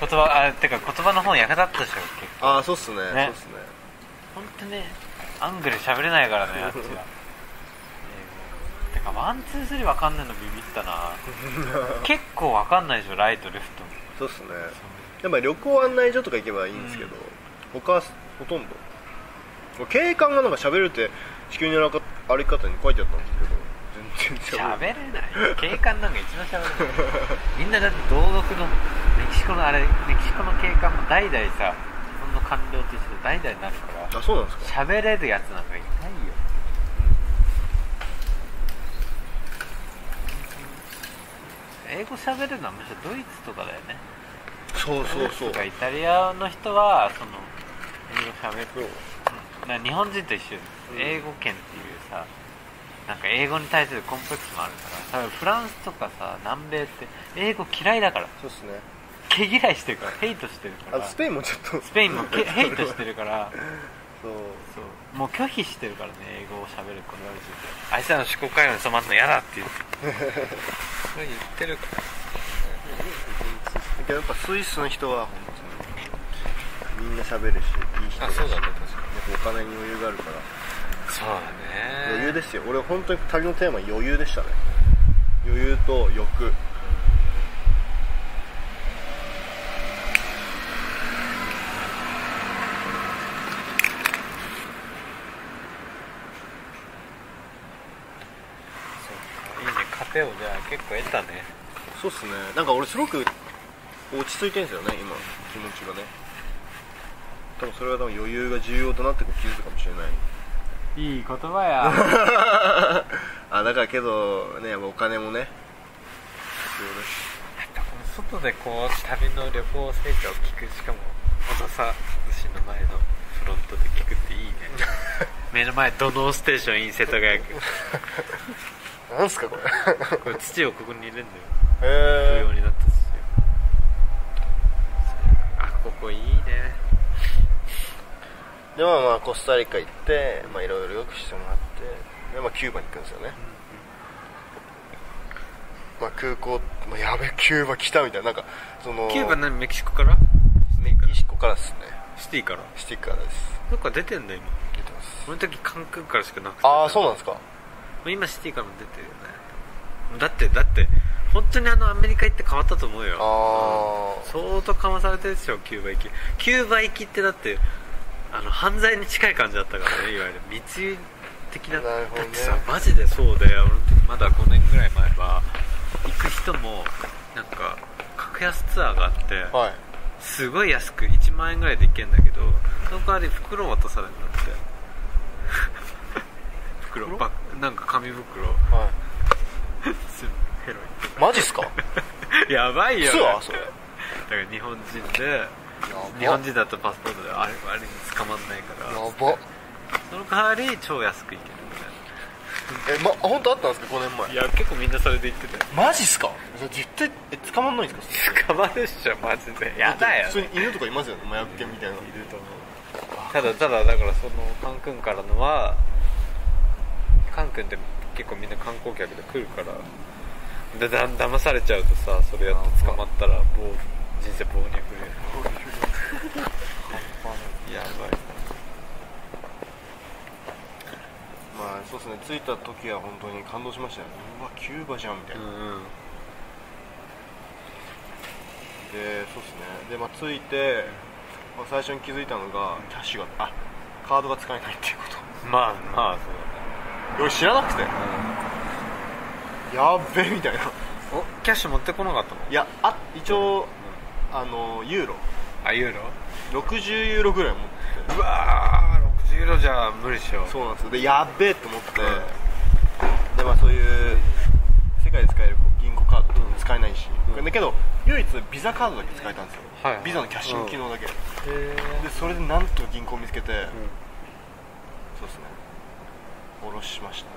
た。言葉あてか言葉の本役立ったでしょ結構。ああそうっすね。ね。そうっすね本当ね。 anglais 喋れないからねあっちは。<laughs> てか one two three わかんないのビビったな。<laughs> 結構わかんないでしょ right left。そうっすね。やっぱ旅行案内所とか行けばいいんですけど、他はほとんど。警官がなんか喋れるって地球の歩き方に書いてあったんですけど全然喋喋れれない。景観なんか一番喋れない。<laughs> みんなだって同族のメキシコのあれメキシコの景観も代々さ日本の官僚として代々になるからあそうなんですか？喋れるやつなんかいないよ。英語喋れるのはむしろドイツとかだよね。そうそうそう。ドイタリアの人はその英語喋る。だから日本人と一緒ですうん。英語圏っていうさなんか英語に対するコンプレックスもあるから多分フランスとかさ南米って英語嫌いだから。そうっすね毛嫌いしてるからヘイトしてるから。あスペインもちょっと。スペインもけ <laughs> ヘイトしてるから。そう。そう。もう拒否してるからね英語を喋ることについて。あいつらの思考回路に染まるの嫌だって言って。それ言ってるからやっぱスイスの人は本当にみんな喋るしいい人だし。あそうだねやっぱお金に余裕があるから。そうだね。余裕ですよ。俺本当に旅のテーマ余裕でしたね。余裕と欲いいね糧をじゃあ結構得たね。そうっすね。なんか俺すごく落ち着いてるんですよね今。気持ちがね。多分それは多分余裕が重要だなって気づくかもしれない。いい言葉や。<laughs> あだからけどねお金もね。必要だしこの外でこう旅の旅行成果を聞くしかも小笹寿司の前のフロントで聞くっていいね。<laughs> 目の前土のうステーションイン瀬戸谷区なんすかこれ。これ土をここに入れるんだよ。へ不要になった土あここいいね。でまあまあコスタリカ行ってまあいろいろよくしてもらってでまあキューバに行くんですよね、まあ空港、まあ、やべキューバ来たみたいな。なんかそのキューバ何メキシコから？メキシコからですね。シティから。シティからです。どっか出てんだ今。出てます。俺の時カンクンからしかなくて。ああそうなんですか今シティからも出てるよね。だってだって本当にあのアメリカ行って変わったと思うよ。ああ相当かまされてるでしょキューバ行き。キューバ行きってだってあの犯罪に近い感じだったからね <laughs> いわゆる。密輸的な。なね。だってさマジでそうで俺の時まだ5年ぐらい前は行く人もなんか格安ツアーがあってはい。すごい安く1万円ぐらいで行けんだけどその代わり袋渡されるんだって袋袋？バッなんか紙袋？は <laughs> すヘロいマジっすか？イ <laughs> ンやばいよ、ツアーそれ。だから日本人で日本人だとパスポートであれあれに捕まんないから。やば。その代わり超安く行けるえま本当あったんですか？5年前。みたいないや結構みんなそれで行ってたよ。マジっすか？絶対え捕まんないんですか？捕まるっしょマジで。やだよ。普通に犬とかいますよね麻薬犬みたいな。のいると思う。ただただだからそのカンクンからのはカンクンって結構みんな観光客で来るからでだ騙されちゃうとさそれやって捕まったらもう人生棒に振れる。やばい。まあそうですね。着いた時は本当に感動しましたようわキューバじゃんみたいな、うんうん。でそうですね。でまあ着いて、まあ、最初に気づいたのがキャッシュがあカードが使えないっていうこまあまあそうと俺知らなくて。やっべみたいな。おキャッシュ持ってこなかったの？いやあ一応、あのユーロ。あユーロ？60ユーロぐらい持って。てうわー60ユーロじゃ無理っしょ。そうなんですよ。でやっべえと思って、でまあそういう世界で使える銀行カード使えないし、うん。だけど唯一ビザカードだけ使えたんですよ、ビザのキャッシング機能だけ、へえでそれでなんと銀行を見つけて、そうですね下ろしました。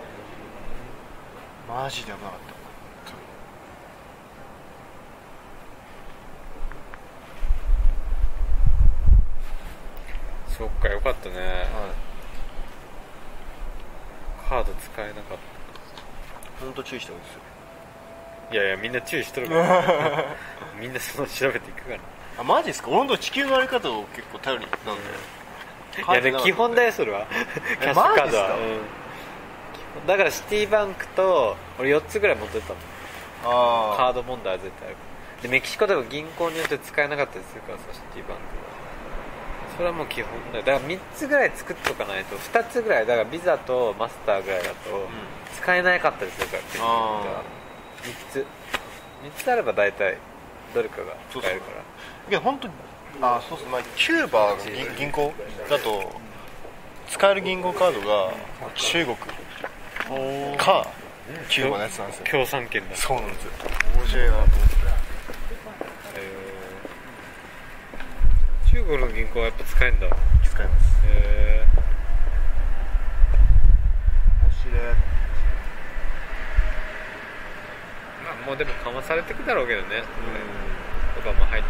マジで危なかった。そっかよかったね。はい。カード使えなかっ本当注意した方がいいですよたいやいやみんな注意しとるから。<laughs> みんなその調べていくから。あマジですか？俺の地球の歩き方を結構頼りになんで、いやで。も基本だよそれは。キャッシュカードは、マジっすか？うんだからシティバンクと俺4つぐらい持ってったもん。あカード問題は絶対あるでメキシコでも銀行によって使えなかったりするからさシティバンクは。それはもう基本だよ。だから3つぐらい作っとかないと2つぐらいだからビザとマスターぐらいだと使えなかったりするから国によっては3つ。3つあれば大体どれかが使えるから。いや本当にあそうっすね、まあ、キューバの銀銀行だと使える銀行カードが中国かキューバのやつなん。ですよ共産圏だ。そうなんですよ。面白いなと思って。中国の銀行はやっぱ使えんだ。へ使います。え面白い。まあもうでも緩和されてくだろうけどね。とかも入って。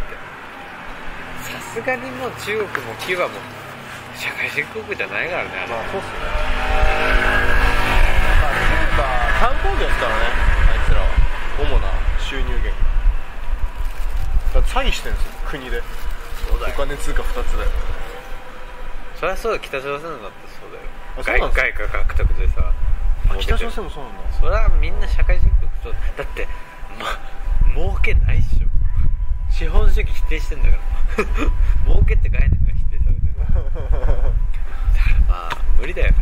さすがにもう中国もキューバも社会主義国じゃないからねあれ。まあそうっすね。まあキューバ観光業ですからねあいつらは主な収入源だって詐欺してるんですよ国で。そうお金通貨2つで。そりゃそうだ北朝鮮だってそうあだよ。そうなんですか？外貨獲得でさ北朝儲けて鮮もそうなんだ。それはみんな社会主義国そうだってま儲けないっしょ。資本主義否定してんだから。<laughs> 儲けって概念が否定されてる。<laughs> だからまあ無理だよね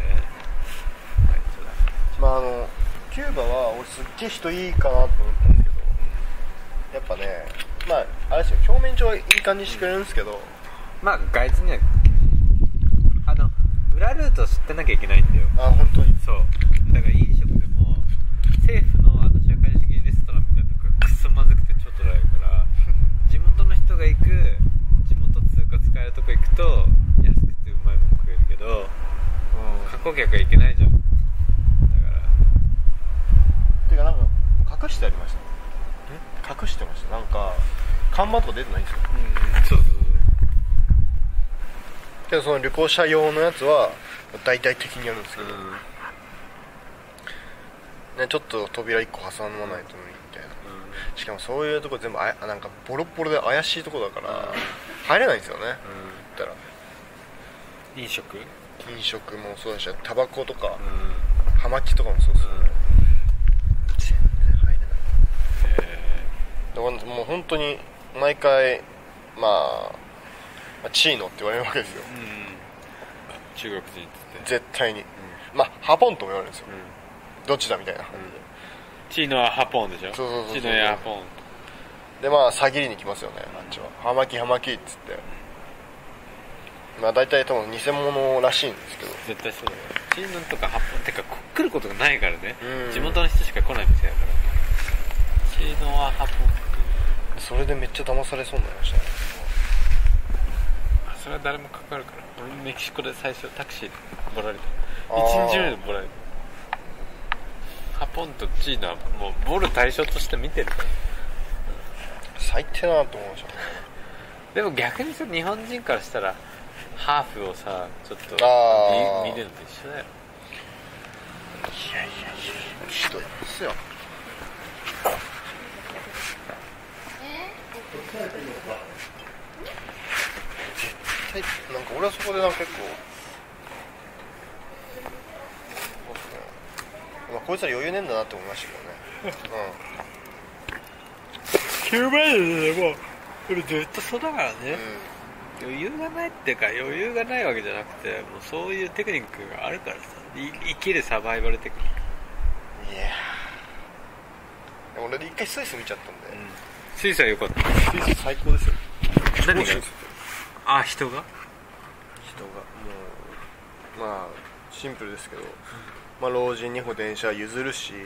まああのキューバは俺すっげえ人いいかなと思ったんですけどやっぱねまああれですよ表面上はいい感じにしてくれるんですけどまあ外人にはあの裏ルートを知ってなきゃいけないんだよ。あ本当に。そう。だから飲食でも政府のあの社会主義レストランみたいなとこがクソまずくて超取られるから地元の人が行く地元通貨使えるとこ行くと安くてうまいもん食えるけど観光客は行けないじゃんだからてかなんか隠してありました。隠してました。なんか看板とか出てないんですよ。そうそう。けどその旅行者用のやつは大々的にやるんですけど、うん。ね、ちょっと扉1個挟まないと無理みたいな。しかもそういうとこ全部あやなんかボロッボロで怪しいとこだから入れないんですよね。言ったら。飲食？飲食もそうだしタバコとかうん。葉巻とかもそうですよね、全然入れないだからもう本当に毎回まあまあチーノって言われるわけですよ。中国人って絶対に、まあハポンとも言われるんですよ、どっちだみたいな、チーノはハポンでしょ？そうそうそうそう。チーノやハポンでまあ詐欺りに来ますよねあっちは。葉巻葉巻っつって。まあ大体多分偽物らしいんですけど。絶対そうだよ。チーノとかハポンてかこ来ることがないからね。うん。地元の人しか来ない店だから。チーノはハポンそれでめっちゃ騙されそうになりましたね。あそれは誰もかかるから。俺メキシコで最初タクシーでボラれた。あー。1日目でボラれた。ハポンとチーノはもうボル対象として見てる。から最低だなと思いました。ねでも逆にさ日本人からしたらハーフをさちょっとあー。見見るのと一緒だよ。いやいやいやひどいですよなんか俺はそこでなんか結構そうっすねこいつら余裕ねえんだなって思いましたけどね。9マイルでも俺ずっとそうだからねう、ん、余裕がないっていうか余裕がないわけじゃなくてもうそういうテクニックがあるからさい生きるサバイバルテクニック。いやー。で一回スイス見ちゃったんで、スイスは良かった。スイス最高ですよ。何が？あ人が？人がもうまあシンプルですけど、まあ、老人にも電車譲るし、やっ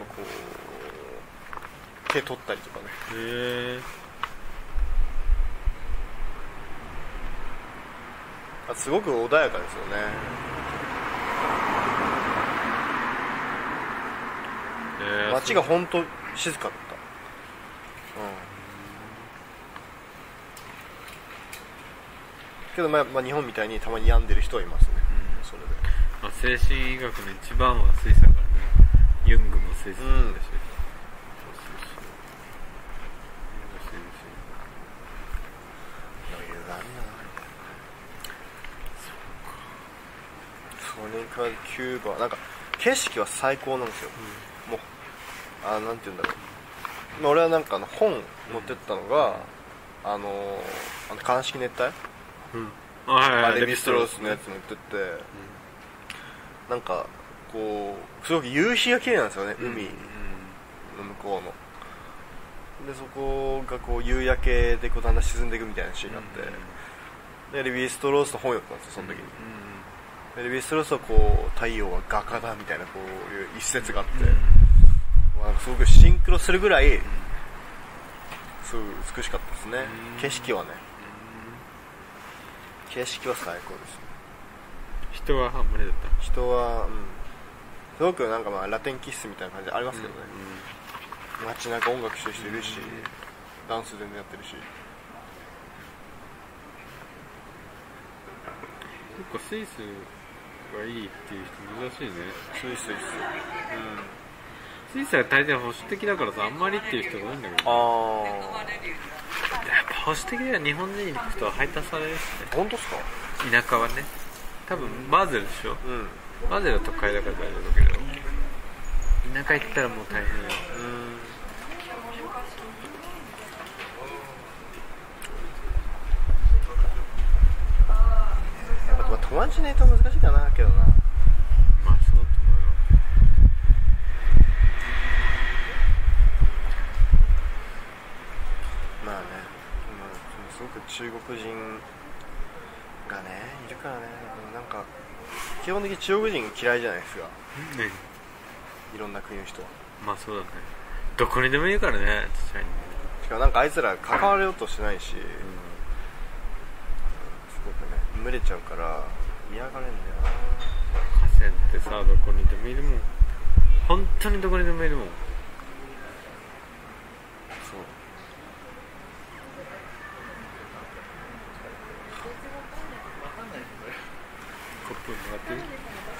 ぱこう手取ったりとかね。へえ。あすごく穏やかですよね。街が本当静かだけどまあ、まあ、日本みたいにたまに病んでる人はいますね、それで。まあ、精神医学の一番はスイスだからねユングもスイスなんだし、余裕があるなそれに比キューバなんか景色は最高なんですよ、もうあなんて言うんだろう。まあ俺はなんかあの本持ってったのが、あのあの鑑識熱帯？うん。あレヴィストロースのやつ持ってって、なんかこうすごく夕日が綺麗なんですよね海。の向こうの。でそこがこう夕焼けでこうだんだん沈んでいくみたいなシーンがあって、でレヴィストロースの本読んだんですよその時に、でレヴィストロースはこう太陽は画家だみたいなこういう一節があって、まあ、すごくシンクロするぐらいすごく美しかったですね、うん。景色はね。景色は最高です。人は半無理だった。人は、うん、すごくなんかまあラテンキッスみたいな感じありますけどね、街中音楽してる人いるし、ダンス全然やってるし。結構スイスがいいっていう人珍しいね。スイスイススイスは大体保守的だからさあんまりっていう人が多いんだけどあやっぱ保守的では日本人に行くと配達されるしねあ本当っすか？田舎はね。多分バーゼルでしょ？うん。バーゼルは都会だから大丈夫だけど。田舎行ったらもう大変よ。やっぱまあ友達いないと難しいかなけどな。まあそうだと思うよまあね、まあ、すごく中国人がねいるからね。なんか基本的に中国人嫌いじゃないですか。ね。いろんな国の人。はまあそうだね。どこにでもいるからね実際に。ねしかもなんかあいつら関われようとしてないし、すごくね群れちゃうから嫌がれんだよな。河川ってさどこにでもいるもん。本当にどこにでもいるもんそうコップもらっていい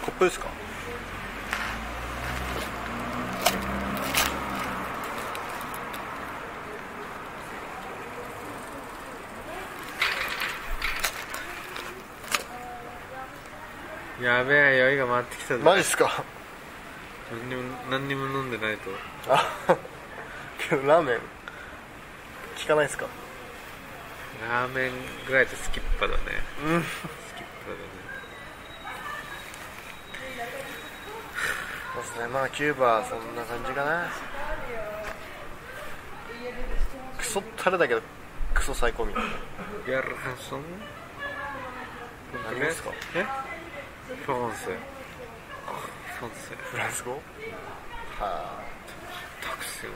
コップですか？やべえ酔いが回ってきたぞマジっすか？何にも何にも飲んでないと。あけどラーメン？効かないっすか？ラーメンぐらいとスキッパだね。うん。スキッパだねそうですね。まあキューバはそんな感じかな。クソったれだけどクソ最高みたいな。ヤルハソン何ですか？え？フランセフランセフランス語？はタクシー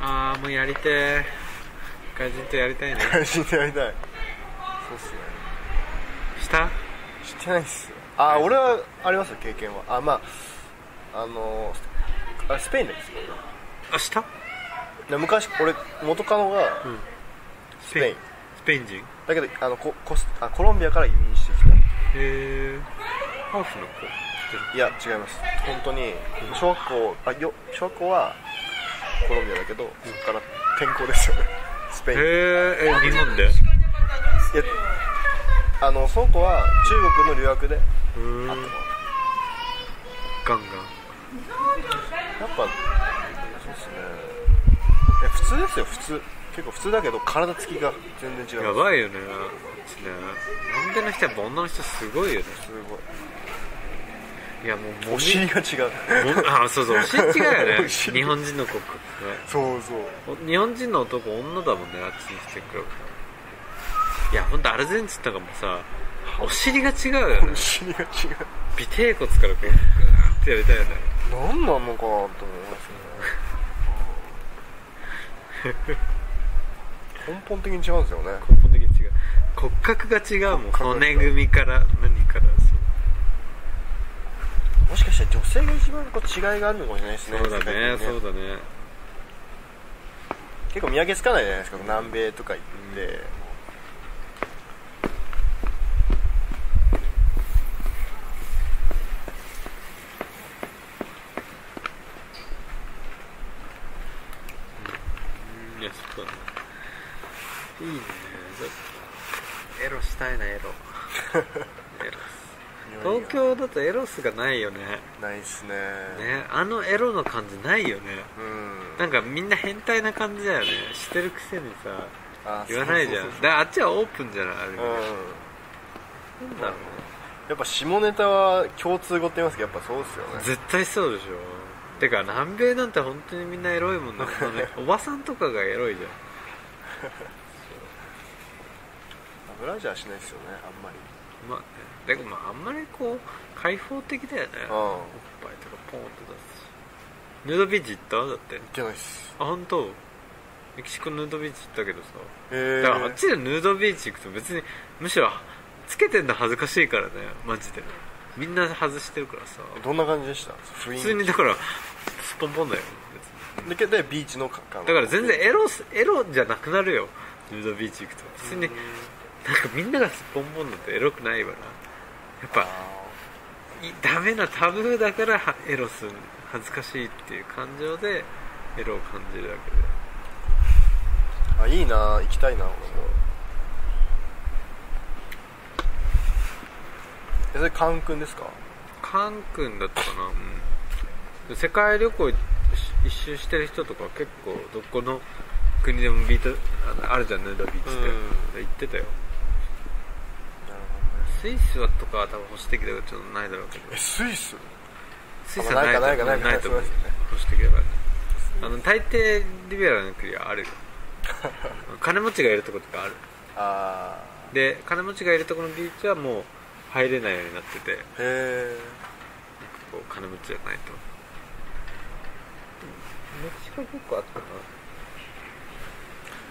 ああもうやりてえ外人とやりたいね。あ外人でやりたい。そうっすね。した？知ってないっすよあ俺はありますよ経験は。あまああのあれスペインですよあした？で昔俺元カノがうん。スペイン。スペイン人？へだけどあのココスあコロンビアから移民してきた。えハーフの子？いや違います。本当に小学校あよ小学校はコロンビアだけどそこから転校ですよね。スペイン。いへええ日本で？やあのその子は中国の留学で。ガンガン。やっぱそうですね。え普通ですよ普通。結構普通だけど体つきが全然違う。やばいよねね。南米の人やっぱ女の人すごいよね。すごい。いやもうお尻が違う。あそうそう。お尻違うよね。<laughs> 日本人の国そうそう。日本人の男女だもんねあっちに来てくるから。いや本当アルゼンチンとかもさお尻が違うよね。お尻が違う。尾てい骨からこうグーってやりたいよね。何なのかなと思いますね。根本的に違うんですよね。根本的に違う。骨格が違うもん。骨組みから何から。もしかしたら女性が一番こう違いがあるのかもしれないですね。そうだね世界的にそうだね。結構見分けつかないじゃないですか。南米とか行って、うんいやそうだねいいね。ちょっとエロしたいなエロ。<laughs> エロス東京だとエロスがないよね。ないっすね。ね。あのエロの感じないよね。うん。なんかみんな変態な感じだよね。してるくせにさあ言わないじゃん。そうそうだからあっちはオープンじゃないある意味そううん。なんだろうね。やっぱ下ネタは共通語って言いますけどやっぱそうですよね。絶対そうでしょ。てか南米なんて本当にみんなエロいもんねほんとね <laughs> おばさんとかがエロいじゃんブラジャーしないですよねあんまり。まあねだけどまああんまりこう開放的だよね。うん。おっぱいとかポンと出す。しヌードビーチ行った？だって。いけないっす。あ本当？メキシコヌードビーチ行ったけどさ。だからあっちでヌードビーチ行くと別にむしろつけてんの恥ずかしいからね。マジで。みんな外してるからさ。どんな感じでした？普通にだからスポンポンだよ。別に。でけでビーチの感だから全然エロスエロじゃなくなるよ。ヌードビーチ行くと。普通になんかみんながスポンポンだとエロくないわな。やっぱいダメなタブーだからはエロス恥ずかしいっていう感情でエロを感じるわけで。あいいな行きたいな俺も。えそれカン君ですか？カン君だったかな、うん、世界旅行一一周してる人とか結構どこの国でもビートあるじゃんヌードビーチって、うん。行ってたよスイスはとかは多分保守的だからちょっとないだろうけど。えスイス？スイスはないとないかないかないかないと思う。保守的だからあの大抵リベラルの国はあるよ。<laughs> 金持ちがいるとことかある。あで金持ちがいるところのビーチはもう入れないようになってて。あへえこう金持ちじゃないと。メキシコ結構あったな。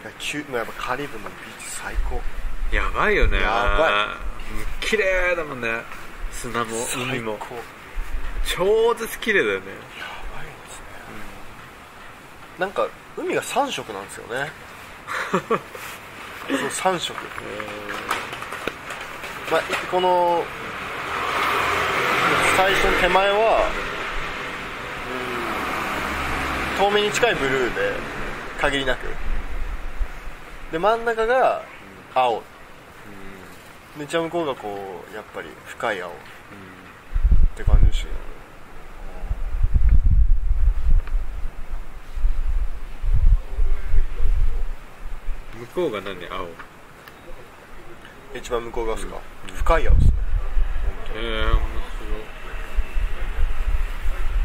いやキュやっぱカリブのビーチ最高。やばいよね。やば綺麗だもんね。砂も海も。超絶綺麗だよね。やばいですね、なんか海が3色なんですよね。<laughs> そう3色。まあこの最初の手前はうん透明に近いブルーで限りなくで真ん中が青で一番向こうがこうやっぱり深い青。って感じでしたよね。向こうが何青？一番向こう側ですか、深い青ですね。ええ面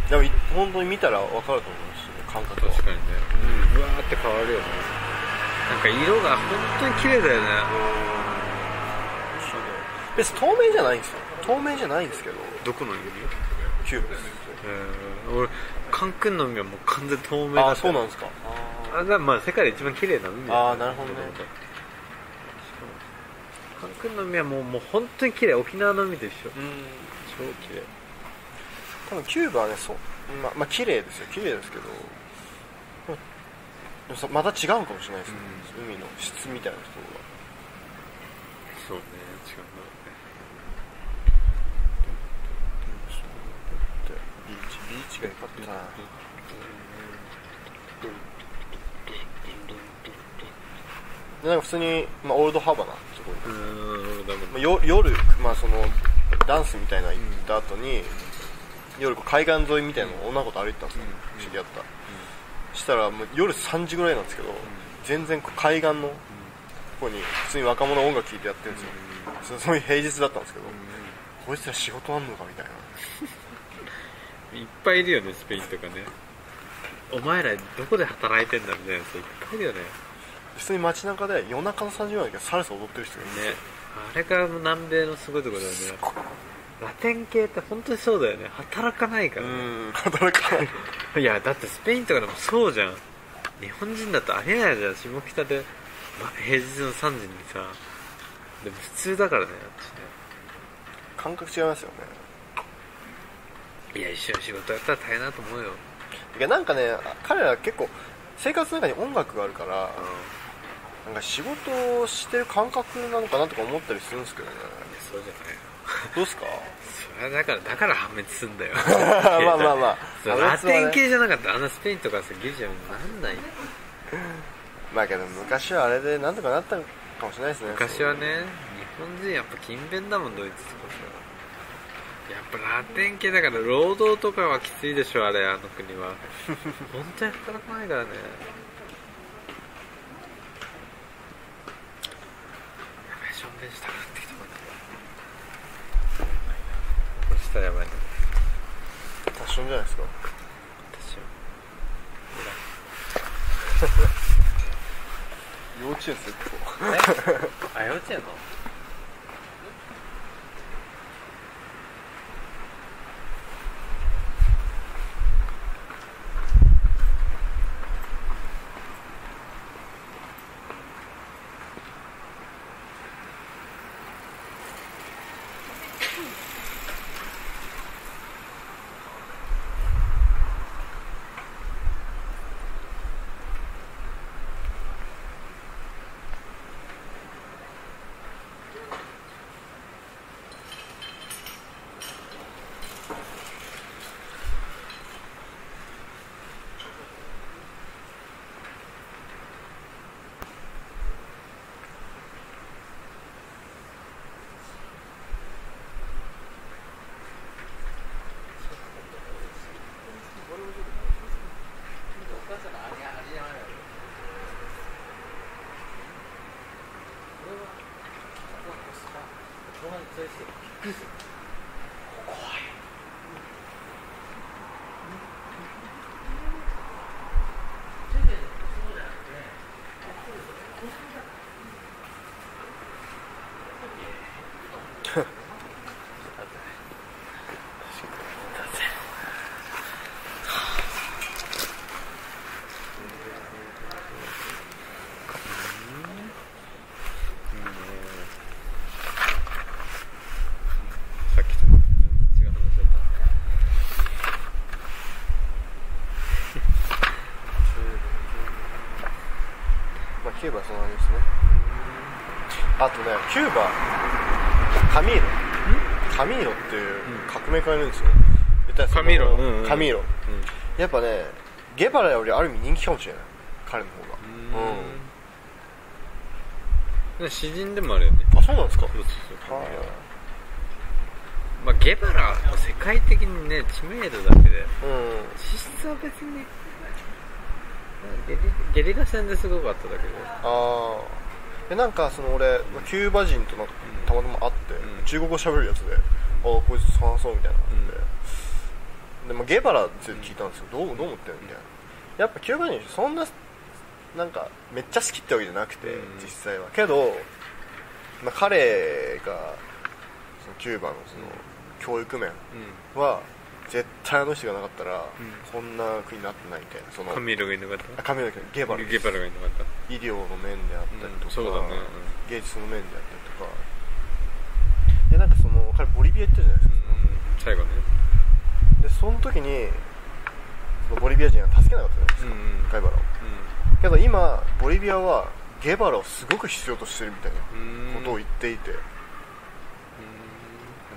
でもい本当に見たら分かると思いますよ感覚は。白い確かにね。うわーって変わるよね。なんか色が本当に綺麗だよね別に透明じゃないんですよ。透明じゃないんですけど。どこの海キューブです。えー、俺カンクンの海はもう完全透明だああそうなんですか。あがまあ世界で一番綺麗な海あーなるほどね。カンクンの海はもうもう本当に綺麗。沖縄の海と一緒。うん。超綺麗。多分キューブはねそう。まあまあ綺麗ですよ。綺麗ですけど。また違うかもしれないですね、海の質みたいなところがそうね違うんだろでビーチが良かったなでなんか普通に、まあ、オールドハーバーなとこうんだもんまあ、よ夜、まあ、そのダンスみたいなの行った後に、夜こう海岸沿いみたいなのを女の子と歩いてたんですよ、知り合った、したらもう夜3時ぐらいなんですけど、全然こう海岸のここに普通に若者音楽聴いてやってるんですよ、そそういう平日だったんですけど、こいつら仕事あんのかみたいないっぱいいるよねスペインとかね。お前らどこで働いてんだみたいな人いっぱいいるよね。普通に街中で夜中の3時ぐらいだけどサルサ踊ってる人がいるんですよ。ね。あれが南米のすごいところだよね。ラテン系って本当にそうだよね。働かないからね、うん働かない。<laughs> いやだってスペインとかでもそうじゃん。日本人だとありえないじゃん下北で、ま、平日の3時にさ。でも普通だからねあっちね。感覚違いますよねいや一緒に仕事やったら大変だと思うよ。いやなんかね彼ら結構生活の中に音楽があるからなんか仕事をしてる感覚なのかなとか思ったりするんですけどね。そうじゃないよ。どうっすか？それはだからだから破滅すんだよ。<laughs> まあまあまあ。そうラテン系じゃなかったらあんなスペインとかさギリシャもなんない。まあけど昔はあれでなんとかなったのかもしれないですね。昔はね日本人やっぱ勤勉だもんドイツとかぱラテン系だから労働とかはきついでしょあれあの国は。<laughs> 本当に働かないからね。やばいしょんべんしたくなってきたこれしたらやばいね多少じゃないですか？私は <laughs> 幼稚園ですよここえ？あ幼稚園の？びっくりするっきとまた全然違う話だったまあキューバはその話ですね。あとねキューバカミーロ。カミーロっていう革命家がいるんですよ。カミーロ。うんうん。カミーロ。やっぱねゲバラよりある意味人気かもしれない。彼の方が。うん。詩人でもあるよね。あそうなんですか？そうそうそうはい。まあゲバラも世界的にね知名度だけで。うん。実質は別にゲリゲリラ戦ですごかっただけで。ああでなんかその俺キューバ人となんかたまたま会って、うん。中国語喋るやつで、ああこいつ話そうみたいなのがあって、でもゲバラって聞いたんですよ、どうどう思ってんのみたいな。やっぱキューバ人そんななんかめっちゃ好きってわけじゃなくて、うん。実際は。けど、まあ、彼がそのキューバのその教育面うは絶対あの人がなかったら、ん。こんな国になってないみたいな。そのんカミーロがいなかっあたカメラだけどゲバラゲバラがいなかった医療の面であったりとか、うんそうだね。うん。芸術の面であったりとか。でなんかその彼ボリビア行ったじゃないですか、最後ね。でその時にそのボリビア人は助けなかったじゃないですか、うんうん。ガイバラを。けど今ボリビアはゲバラをすごく必要としてるみたいなことを言っていて、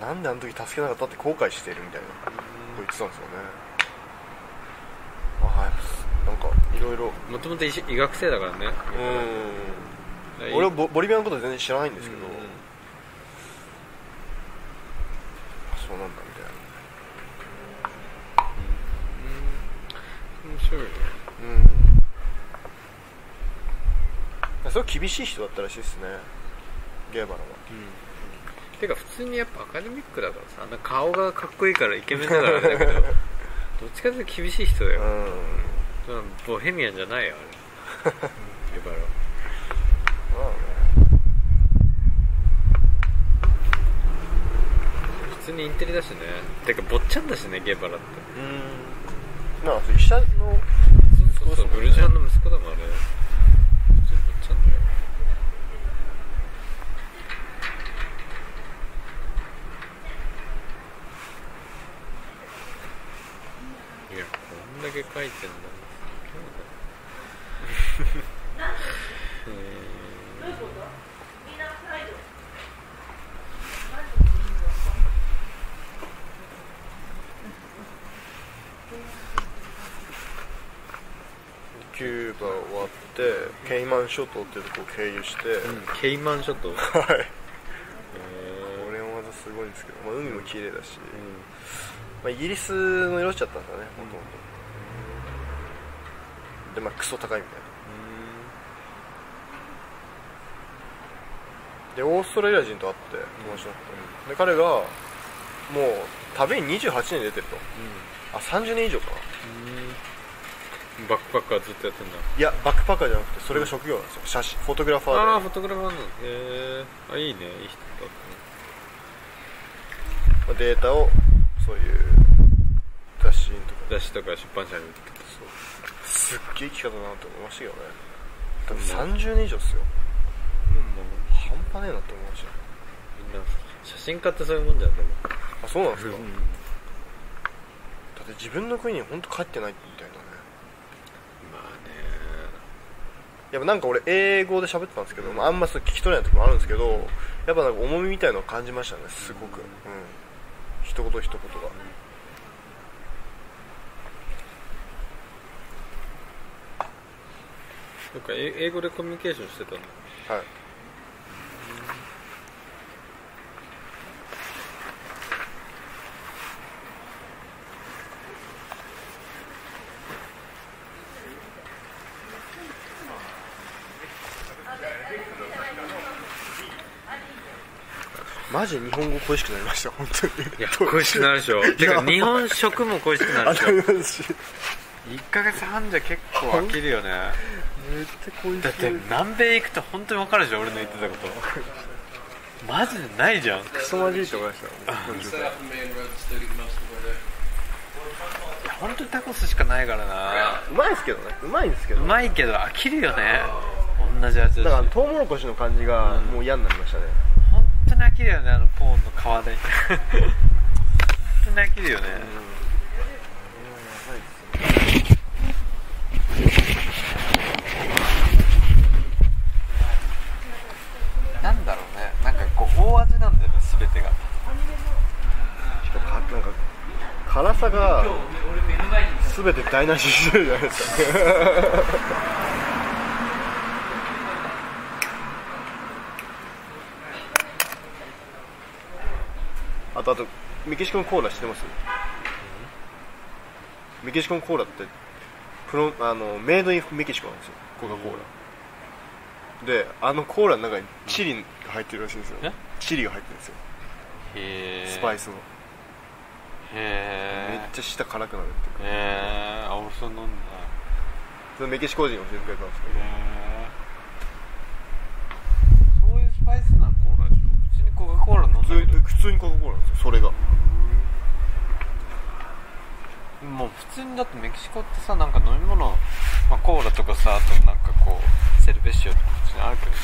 なんであの時助けなかったって後悔しているみたいな言ってたんですよね。あはい。なんかいろいろ。もともと医医学生だからね。うん。俺はボボリビアのこと全然知らないんですけど、うん。あそうなんだみたいな。面白いね。うん。それ厳しい人だったらしいですね。ゲーバラは。うんてか普通にやっぱアカデミックだからさあんな顔がかっこいいからイケメンだからだけどどっちかというと厳しい人だよ、うん。うんボヘミアンじゃないよあれ。ゲバラ。普通にインテリだしね。てか坊っちゃんだしねゲバラって。うん。なんか医者のそうそうブルジャンの息子だもんあれ普通に坊っちゃんだよいだけ書いてんだへキューバ終わってケイマン諸島っていうとこを経由して、ーうんケイマン諸島。へはい。これもまたすごいですけど、まあ、海も綺麗だし、まあ、イギリスの色っちゃったんだねもともとでまあクソ高いみたいな。でオーストラリア人と会って友達だったで彼がもう旅に28年出てると。あ30年以上かな。バックパッカーずっとやってんだ。いやバックパッカーじゃなくてそれが職業なんですよ。写真フォトグラファーで。ああフォトグラファーなのへえあいいね。いい人だっまあデータをそういう雑誌とか。たね雑誌とか出版社に売ってすっげえ生き方だなって思いましたけどね。だって30年以上っすよ。うんもう半端ねえなって思いましたみんな写真家ってそういうもんじゃんでも。あそうなんですか、うん。だって自分の国に本当帰ってないみたいなね。まあね。やっぱなんか俺英語で喋ってたんですけど、まあ、あんまそう聞き取れない時もあるんですけどやっぱなんか重みみたいのを感じましたねすごく、うん、一言一言がそっかえ英語でコミュニケーションしてたの。はい。マジ日本語恋しくなりました本当に。いや恋しくなるでしょ。てか日本食も恋しくなるでしょ。ありますし。1ヶ月半じゃ結構飽きるよねだって南米行くと本当に分かるでしょ俺の言ってたこと。<laughs> マジでないじゃん。クソマジいいと思いました.本当に。タコスしかないからな。うまいですけどね。うまいんですけど。うまいけど飽きるよね。同じ味だからトウモロコシの感じがもう嫌になりましたね、本当に飽きるよねあのコーンの皮で。<laughs> 本当に飽きるよね、なんだろうねなんかこう大味なんだよね全てが。しかもかなんか辛さが全て台無ししてるじゃないですかあとあとメキシコのコーラ知ってます？メキシコのコーラってプロあのメイドインメキシコなんですよ。コカ・コーラ。であのコーラの中にチリが入ってるらしいんですよ。え？チリが入ってるんですよ。へえスパイスの。へえめっちゃ舌辛くなるっていうか。へえあ俺そう飲んだ。それメキシコ人教えてくれたんですけど。そういうスパイスなコーラでしょ？普通にコカ・コーラ飲んだ普通けどに普通にコカ・コーラなんですよ。それがもう普通にだってメキシコってさなんか飲み物、まあ、コーラとかさあとなんかこうセルベッシオとか普通にあるけどさ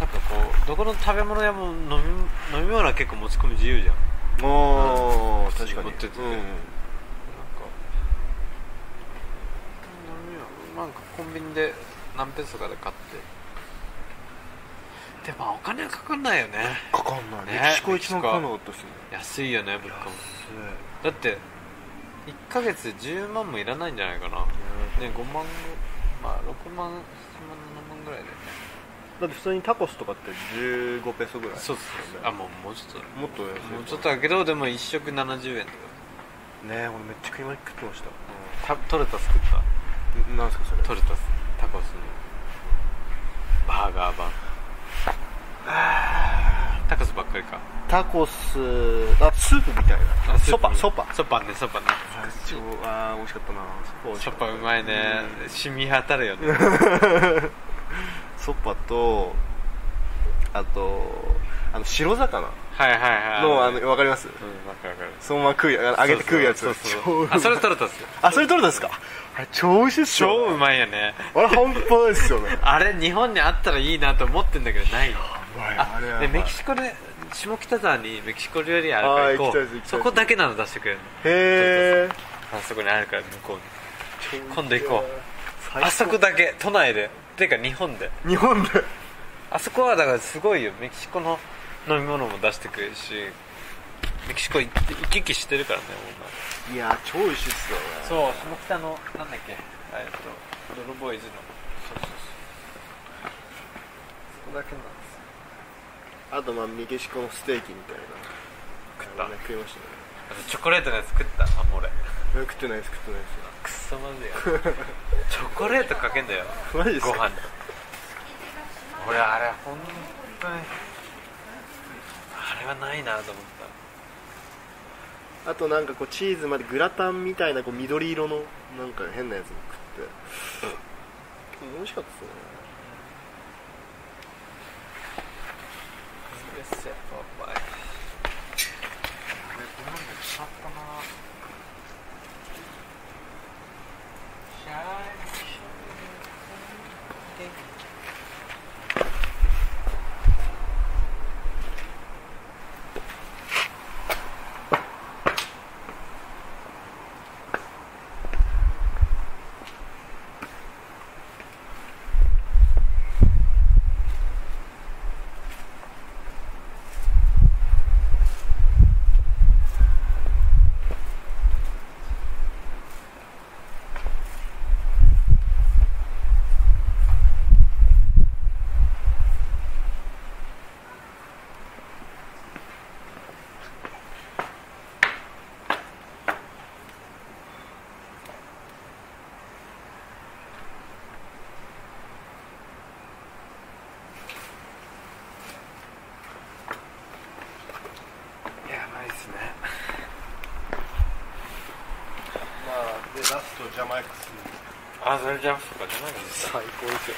なんかこうどこの食べ物屋も飲み飲み物は結構持ち込み自由じゃん。ああ確かに。持ってて。うん。なんか飲み物なんかコンビニで何ペソかで買って。でもまあお金はかかんないよね。かかんない、ねメキシコ一番かかんなかったっすね。安いよね物価も。だって1ヶ月10万もいらないんじゃないかな。ね5万まあ6万7万7万ぐらいだよね。だって普通にタコスとかって15ペソぐらいそうそうそう。あもうもうちょっと。もっと安い。もうちょっとだけどでも1食70円とか。ねえ俺めっちゃ食いま食ってました。た取れた作ったなんですかそれ？トルタスタコスのバーガー版。タコスばっかりか。タコスあスープみたいな。あソパソパソパねソパね。超あー美味しかったな。ソパうまいね。染み当たるよね。<laughs> ソパとあとあの白魚。はいはいはい。のあのわかります？うんわかるわかる。そのまま食うや揚げて食うやつそうそう。超そうあそれトルタスあそれ取れたんですか？あれ超美味しいっすよ。超うまいよね。あれ半端ないですよね。<laughs> あれ日本にあったらいいなと思ってんだけどないの。ああれでメキシコで下北沢にメキシコ料理あるから行こう。そこだけなの出してくれるの。へえあそこにあるから向こう。に今度行こ最高。あそこだけ都内で。ていうか日本で。日本で？あそこはだからすごいよメキシコの飲み物も出してくれるしメキシコ行って行き来してるからねいや超美味しいっすよねそう下北のなんだっけ？えっとドロボーイズの。そうそうそう。そこだけなんですよあとまあメキシコのステーキみたいな。食った。あれね食いましたね。あとチョコレートのやつ食ったあもう俺。え食ってないです食ってないくっそまずいよ <laughs> チョコレートかけんだよ。ですマジですか？ご飯。に俺あれ本当に。あれはないなと思っあとなんかこうチーズまでグラタンみたいなこう緑色のなんか変なやつも食って。<laughs> 美味しかったですねたですよお前あれご飯で使ったなシャーシやばいっすねまあでラストジャマイカ。スあそれジャンプとかジャマイカです最高ですよ。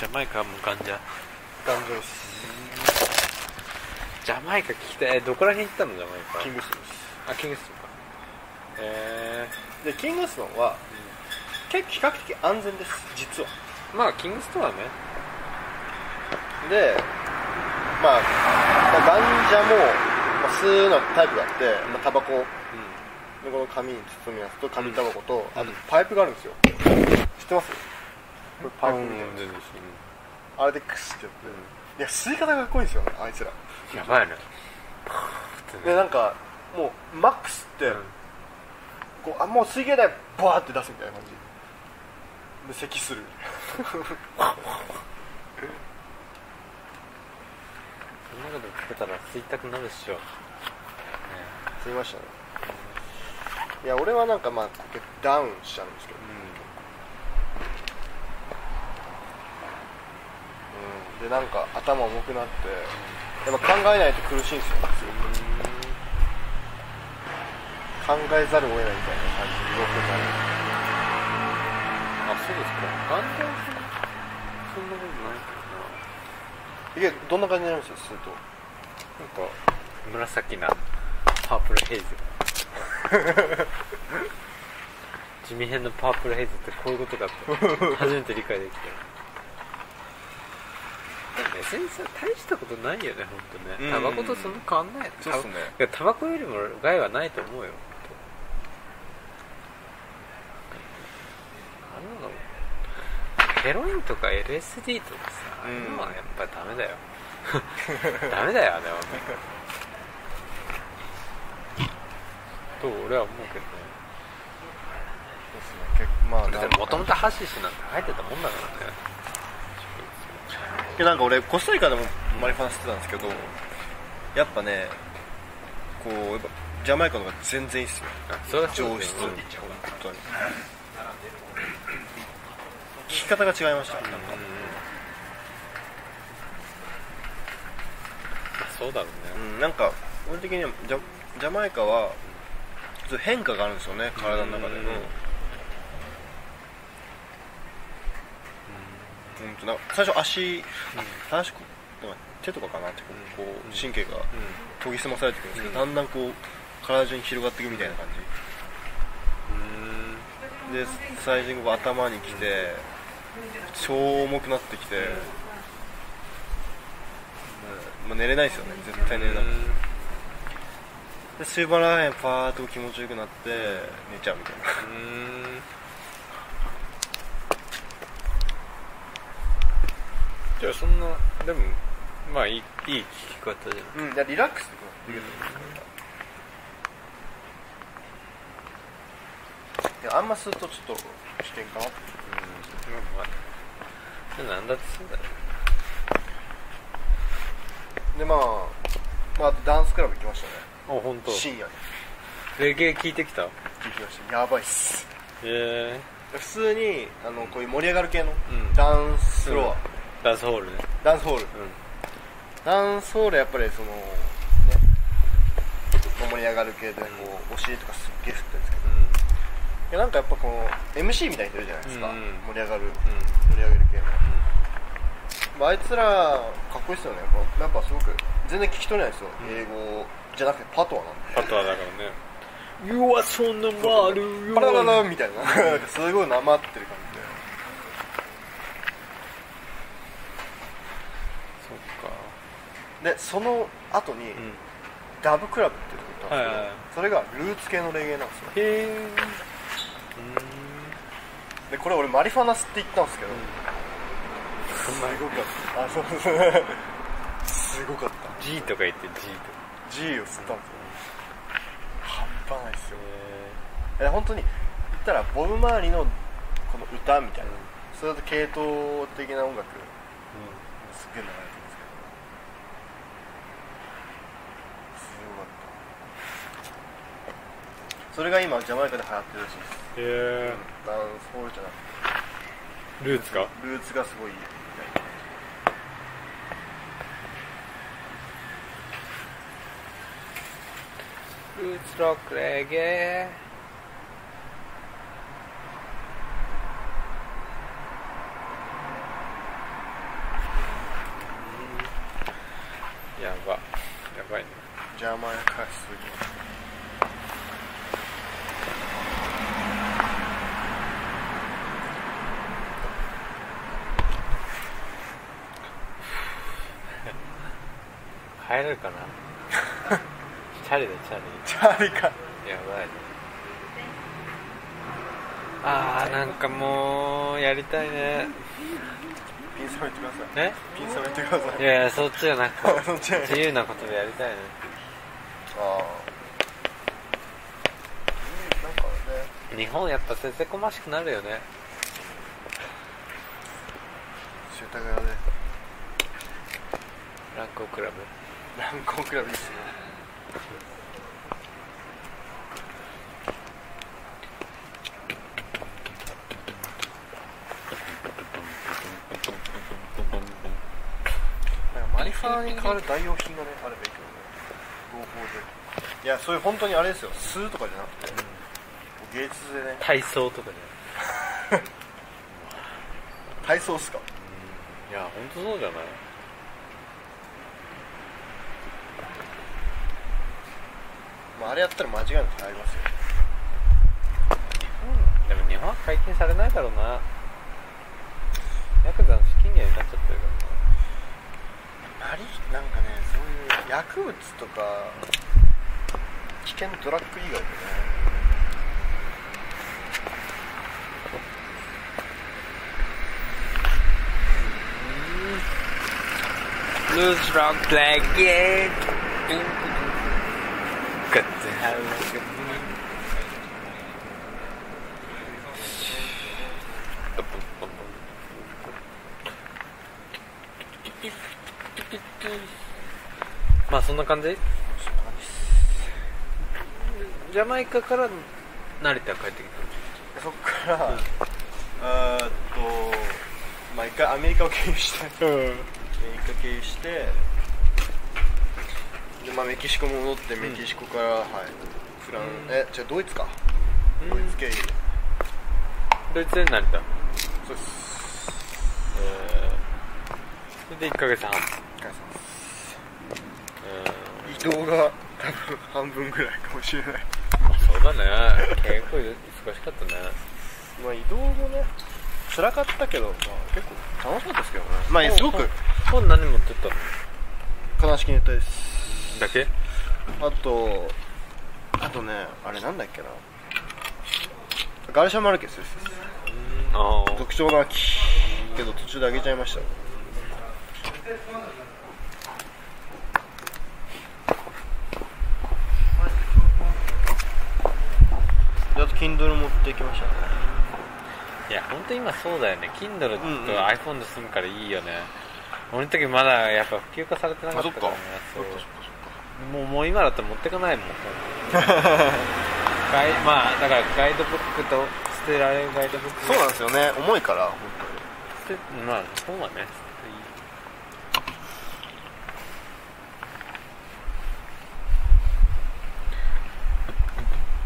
ジャマイカはもう患者誕生ですジャマイカ聞きたい。えどこら辺行ったのジャマイカ？キングストンです。あキングストンか。へえでキングストンは結構比較的安全です。実は。まあキングストンはね。で、まあ、まあ、ガンジャも、まあ、吸うのタイプがあって、まあ、タバコでこの紙に包むやつと紙タバコと、あとパイプがあるんですよ。知ってます？これパイプみたいなあれでクスってやって、いや吸い方がかっこいいんですよねあいつら。やばいね。でなんかもうマックスって、こうあもう吸い切れないバーって出すみたいな感じ。で咳する <laughs> そんなこと聞けたら吸いたくなるっしょ。吸いましたねいや俺はなんかまあ結構ダウンしちゃうんですけど、うん、でなんか頭重くなってやっぱ考えないと苦しいんですよ。すごく考えざるを得ないみたいな感じで動くになるあそうですか。ガンダムそんなことないけいやどんな感じになるんですよするとどななんか紫なパープルヘイズ地味編のパープルヘイズってこういうことかって初めて理解できた。でも別にさ大したことないよね本当ね。うん。タバコとそんな変わんないよそうっすね。いやタバコよりも害はないと思うよヘロインとか LSD とかさああいうのはやっぱりダメだよ。<laughs> ダメだよあれはと俺は思うけどね。ですね。結構まあなんか。もともとハシシなんて入ってたもんだからね。でなんか俺コスタリカでもマリファナ吸ってたんですけどやっぱねこうやっぱジャマイカの方が全然いいっすよ。あそれは上質。本当に。聞き方が違いました。なんか。そうだろうね。うん、なんか基本的にはジャジャマイカはちょっと変化があるんですよね体の中で。の、うん。うん。とな最初足、最初こうなんか手とかかなってこうこう神経が研ぎ澄まされてくるんですけど、だんだんこう体中に広がっていくみたいな感じ。で最初に頭にきて超重くなってきて、うん。まあ、寝れないですよね。絶対寝れなくてで終盤らへんパーッと気持ちよくなって寝ちゃうみたいな。うん。じゃあそんなでもまあいいいい聞き方じゃん。うん、いやリラックスできるいやあんまするとちょっと危険かなってまあまあなんだってそうだよ。でまあ、まあ、あとダンスクラブ行きましたね。深夜に。レゲエ聞いてきた？へ行きました。やばいっす。え普通にあのこういう盛り上がる系のうん。ダンスフロア、ダンスホールね。ダンスホール。うダンスホールやっぱりそのね盛り上がる系でこうお尻とかすっげえ振ってるんですけど。ん。いやなんかやっぱこの MC みたいな人いるじゃないですか、うん。うん盛り上がるうん。盛り上げる系の、まあ、あいつらかっこいいっすよね。やっぱやっぱすごく全然聞き取れないですよ、うん。英語じゃなくてパトワなんでパトワだからね。You are so n o m a l パラララみたいな。<laughs> すごいなまってる感じでそっか。でその後に、うん。ダブクラブっていうとこ行ったんですけど、はいはいはい。それがルーツ系のレゲエなんですよ。へえ。でこれ俺マリファナスって言ったんですけど、すごかった。あそうそう。<laughs> すごかった。G とか言って G とか G を吸ったんですよ。半端ないですよ。へえ本当に言ったらボブ・マーリーのこの歌みたいな、それと系統的な音楽すっげえ流れてるんですけど。すごかった。それが今ジャマイカで流行ってるらしいです。えへえダンスホールじゃなくて。ルーツかルーツがすごいみたいルーツロックレゲエやば。やばいね。なジャマイカすぎ <laughs> 帰れるかな？<laughs> チャリだチャリ。チャーリーか。やばいね。あーなんかもうやりたいね。ピンサメってください。え？ピンサメってください。いやいやそっちじゃなくて。<laughs> そっちじゃない。自由なことでやりたいね。ああなんかね日本やっぱせせこましくなるよね。世田谷で乱行クラブ。乱行クラブいいっすねなんかマリファナに代わる代用品がねあればいいけどね。合法で。いやそういう本当にあれですよ。吸うとかじゃなくて、芸術でね。体操とかじ <laughs> 体操っすか？ゃないいや本当そうじゃない？まあ、あれやったら間違いなく入りますよ。でも日本は解禁されないだろうな。ヤクザの資金源になっちゃってるからマリなんかねそういう薬物とか危険ドラッグ以外でね。ルーズロックレゲエグッズハウスまあそんな感じ？ジャマイカから成田帰ってきそっから、えーっとまあ一回アメリカを経由してアメリカ経由してで、まあ、メキシコも戻ってメキシコから、はいフランえじゃあドイツか？ドイツ経由で。ドイツで成田そうです。えー、それで1ヶ月半動が多分半分ぐらいかもしれない。そうだね。結構忙しかったね。まあ移動もね辛かったけど、まあ、結構楽しかったですけどね。まあすごく。本何持ってったの？悲しきネタです。だけ？あとあとねあれなんだっけな。ガルシャ・マルケスです。ああ特徴の秋。けど途中であげちゃいましたであと Kindle 持ってきましたね。いや本当今そうだよね。Kindle とうんうん。iPhone で済むからいいよね、俺の時まだやっぱ普及化されてなかったからね。そう。もうもう今だったら持ってかないもん。<laughs> ガイまあだからガイドブックと捨てられるガイドブック。そうなんですよね。重いから本捨てまあそうはね当に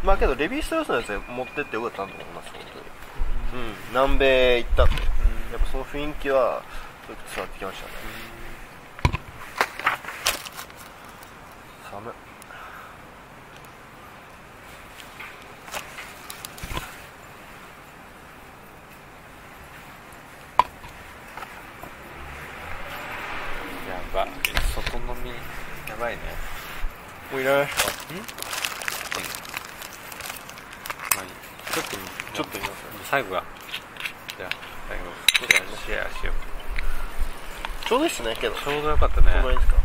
まあけどレビー・ストラウスのやつ持ってってよかったなと思います本当に。うん。南米行ったんで。やっぱその雰囲気は伝わってきましたね。寒いやば。外飲み。やばいね。もういらない。ですかまあいいちょっとちょっといます最後がじゃあ最後シェアしよう。ちょうどいいっすね。けどちょうどよかったね。ちょうどいいですか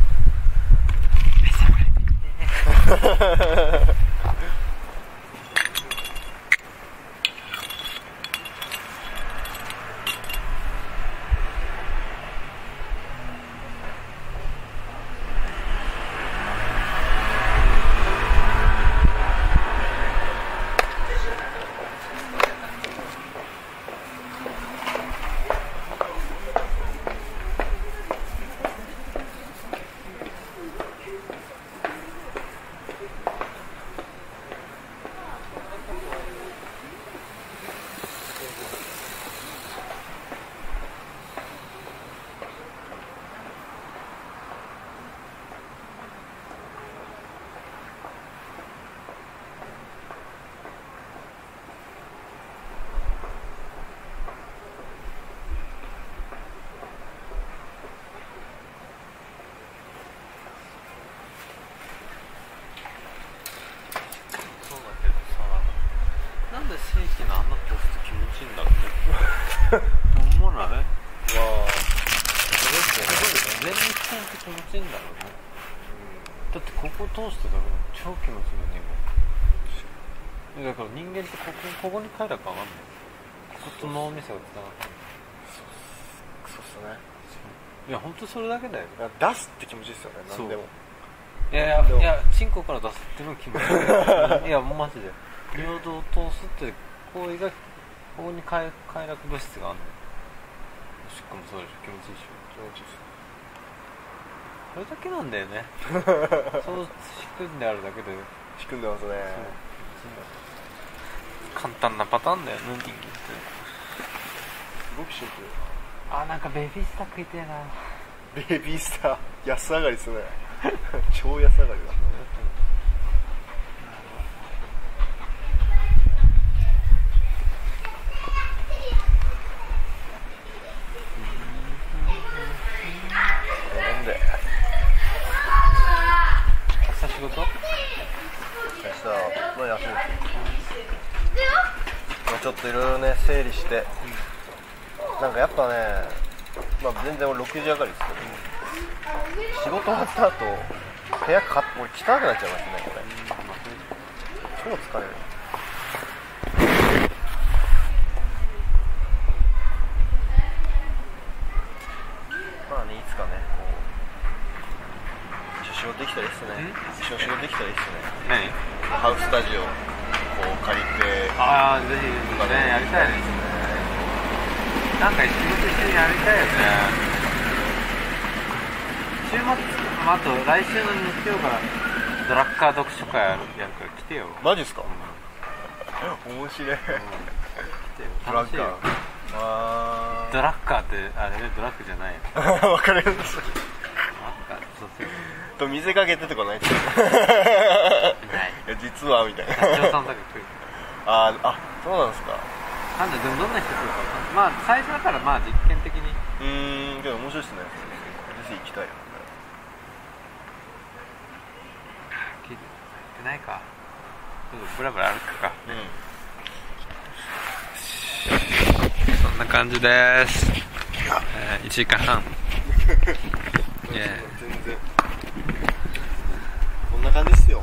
だけどさなんで正規のあんなポスト気持ちいいんだろうね思わないわあすご気持ちいいんだろうね。だってここ通してたら超気持ちいいよねだから人間ってここここに帰らか上がんないここと脳みそがつながってる。そうっす。ね。いや本当それだけだよ。出すって気持ちいいですよね何でも。いやいやいやチンコから出すっていうのが気持ちいい。<laughs> いやもうマジで。尿道を通すって行為がここに快快楽物質があるの。おしっこもそうでしょ。気持ちいいでしょ気持ちいいっすそれだけなんだよね。<laughs> そう仕組んであるだけで。仕組んでますね。簡単なパターンだよね人間って。すごくシンプあなんかベビースター食いてえな。ルベビースター安上がりっすね。<laughs> 超安上がりだ。なんで朝仕事明日はまあ休みですまあちょっといろいろね整理して、なんかやっぱねまあ全然俺6時上がりですけど仕事終わった後部屋か俺汚くなっちゃいますねこれ。超疲れる。まあねいつかねこう一緒仕事できたらいいっすね。ん。一緒仕事できたらいいっすね。何ハウススタジオこ借りてああぜひねやりたいですね。なんか仕事一緒にやりたいよね。週末あと来週の日曜からドラッカー読書会やるやるから来てよ。マジっすか？面白い。来てよ楽しいよ。あドラッカーってあれ？ねドラッグじゃないよ。<laughs> あ分かりますドラッカーそうそうと見せかけてとかないです。よない。いや実はみたいな。あーあそうなんですか。なんででもどんな人来るかわかんない。まあ最初だからまあ実験的に。うーんけど面白いっすね。ぜひ行きたいな。聞いてないか。ちょっとブラブラ歩くか。うん。そんな感じです、えー、1時間半。<laughs> いや全然こな感じですよ。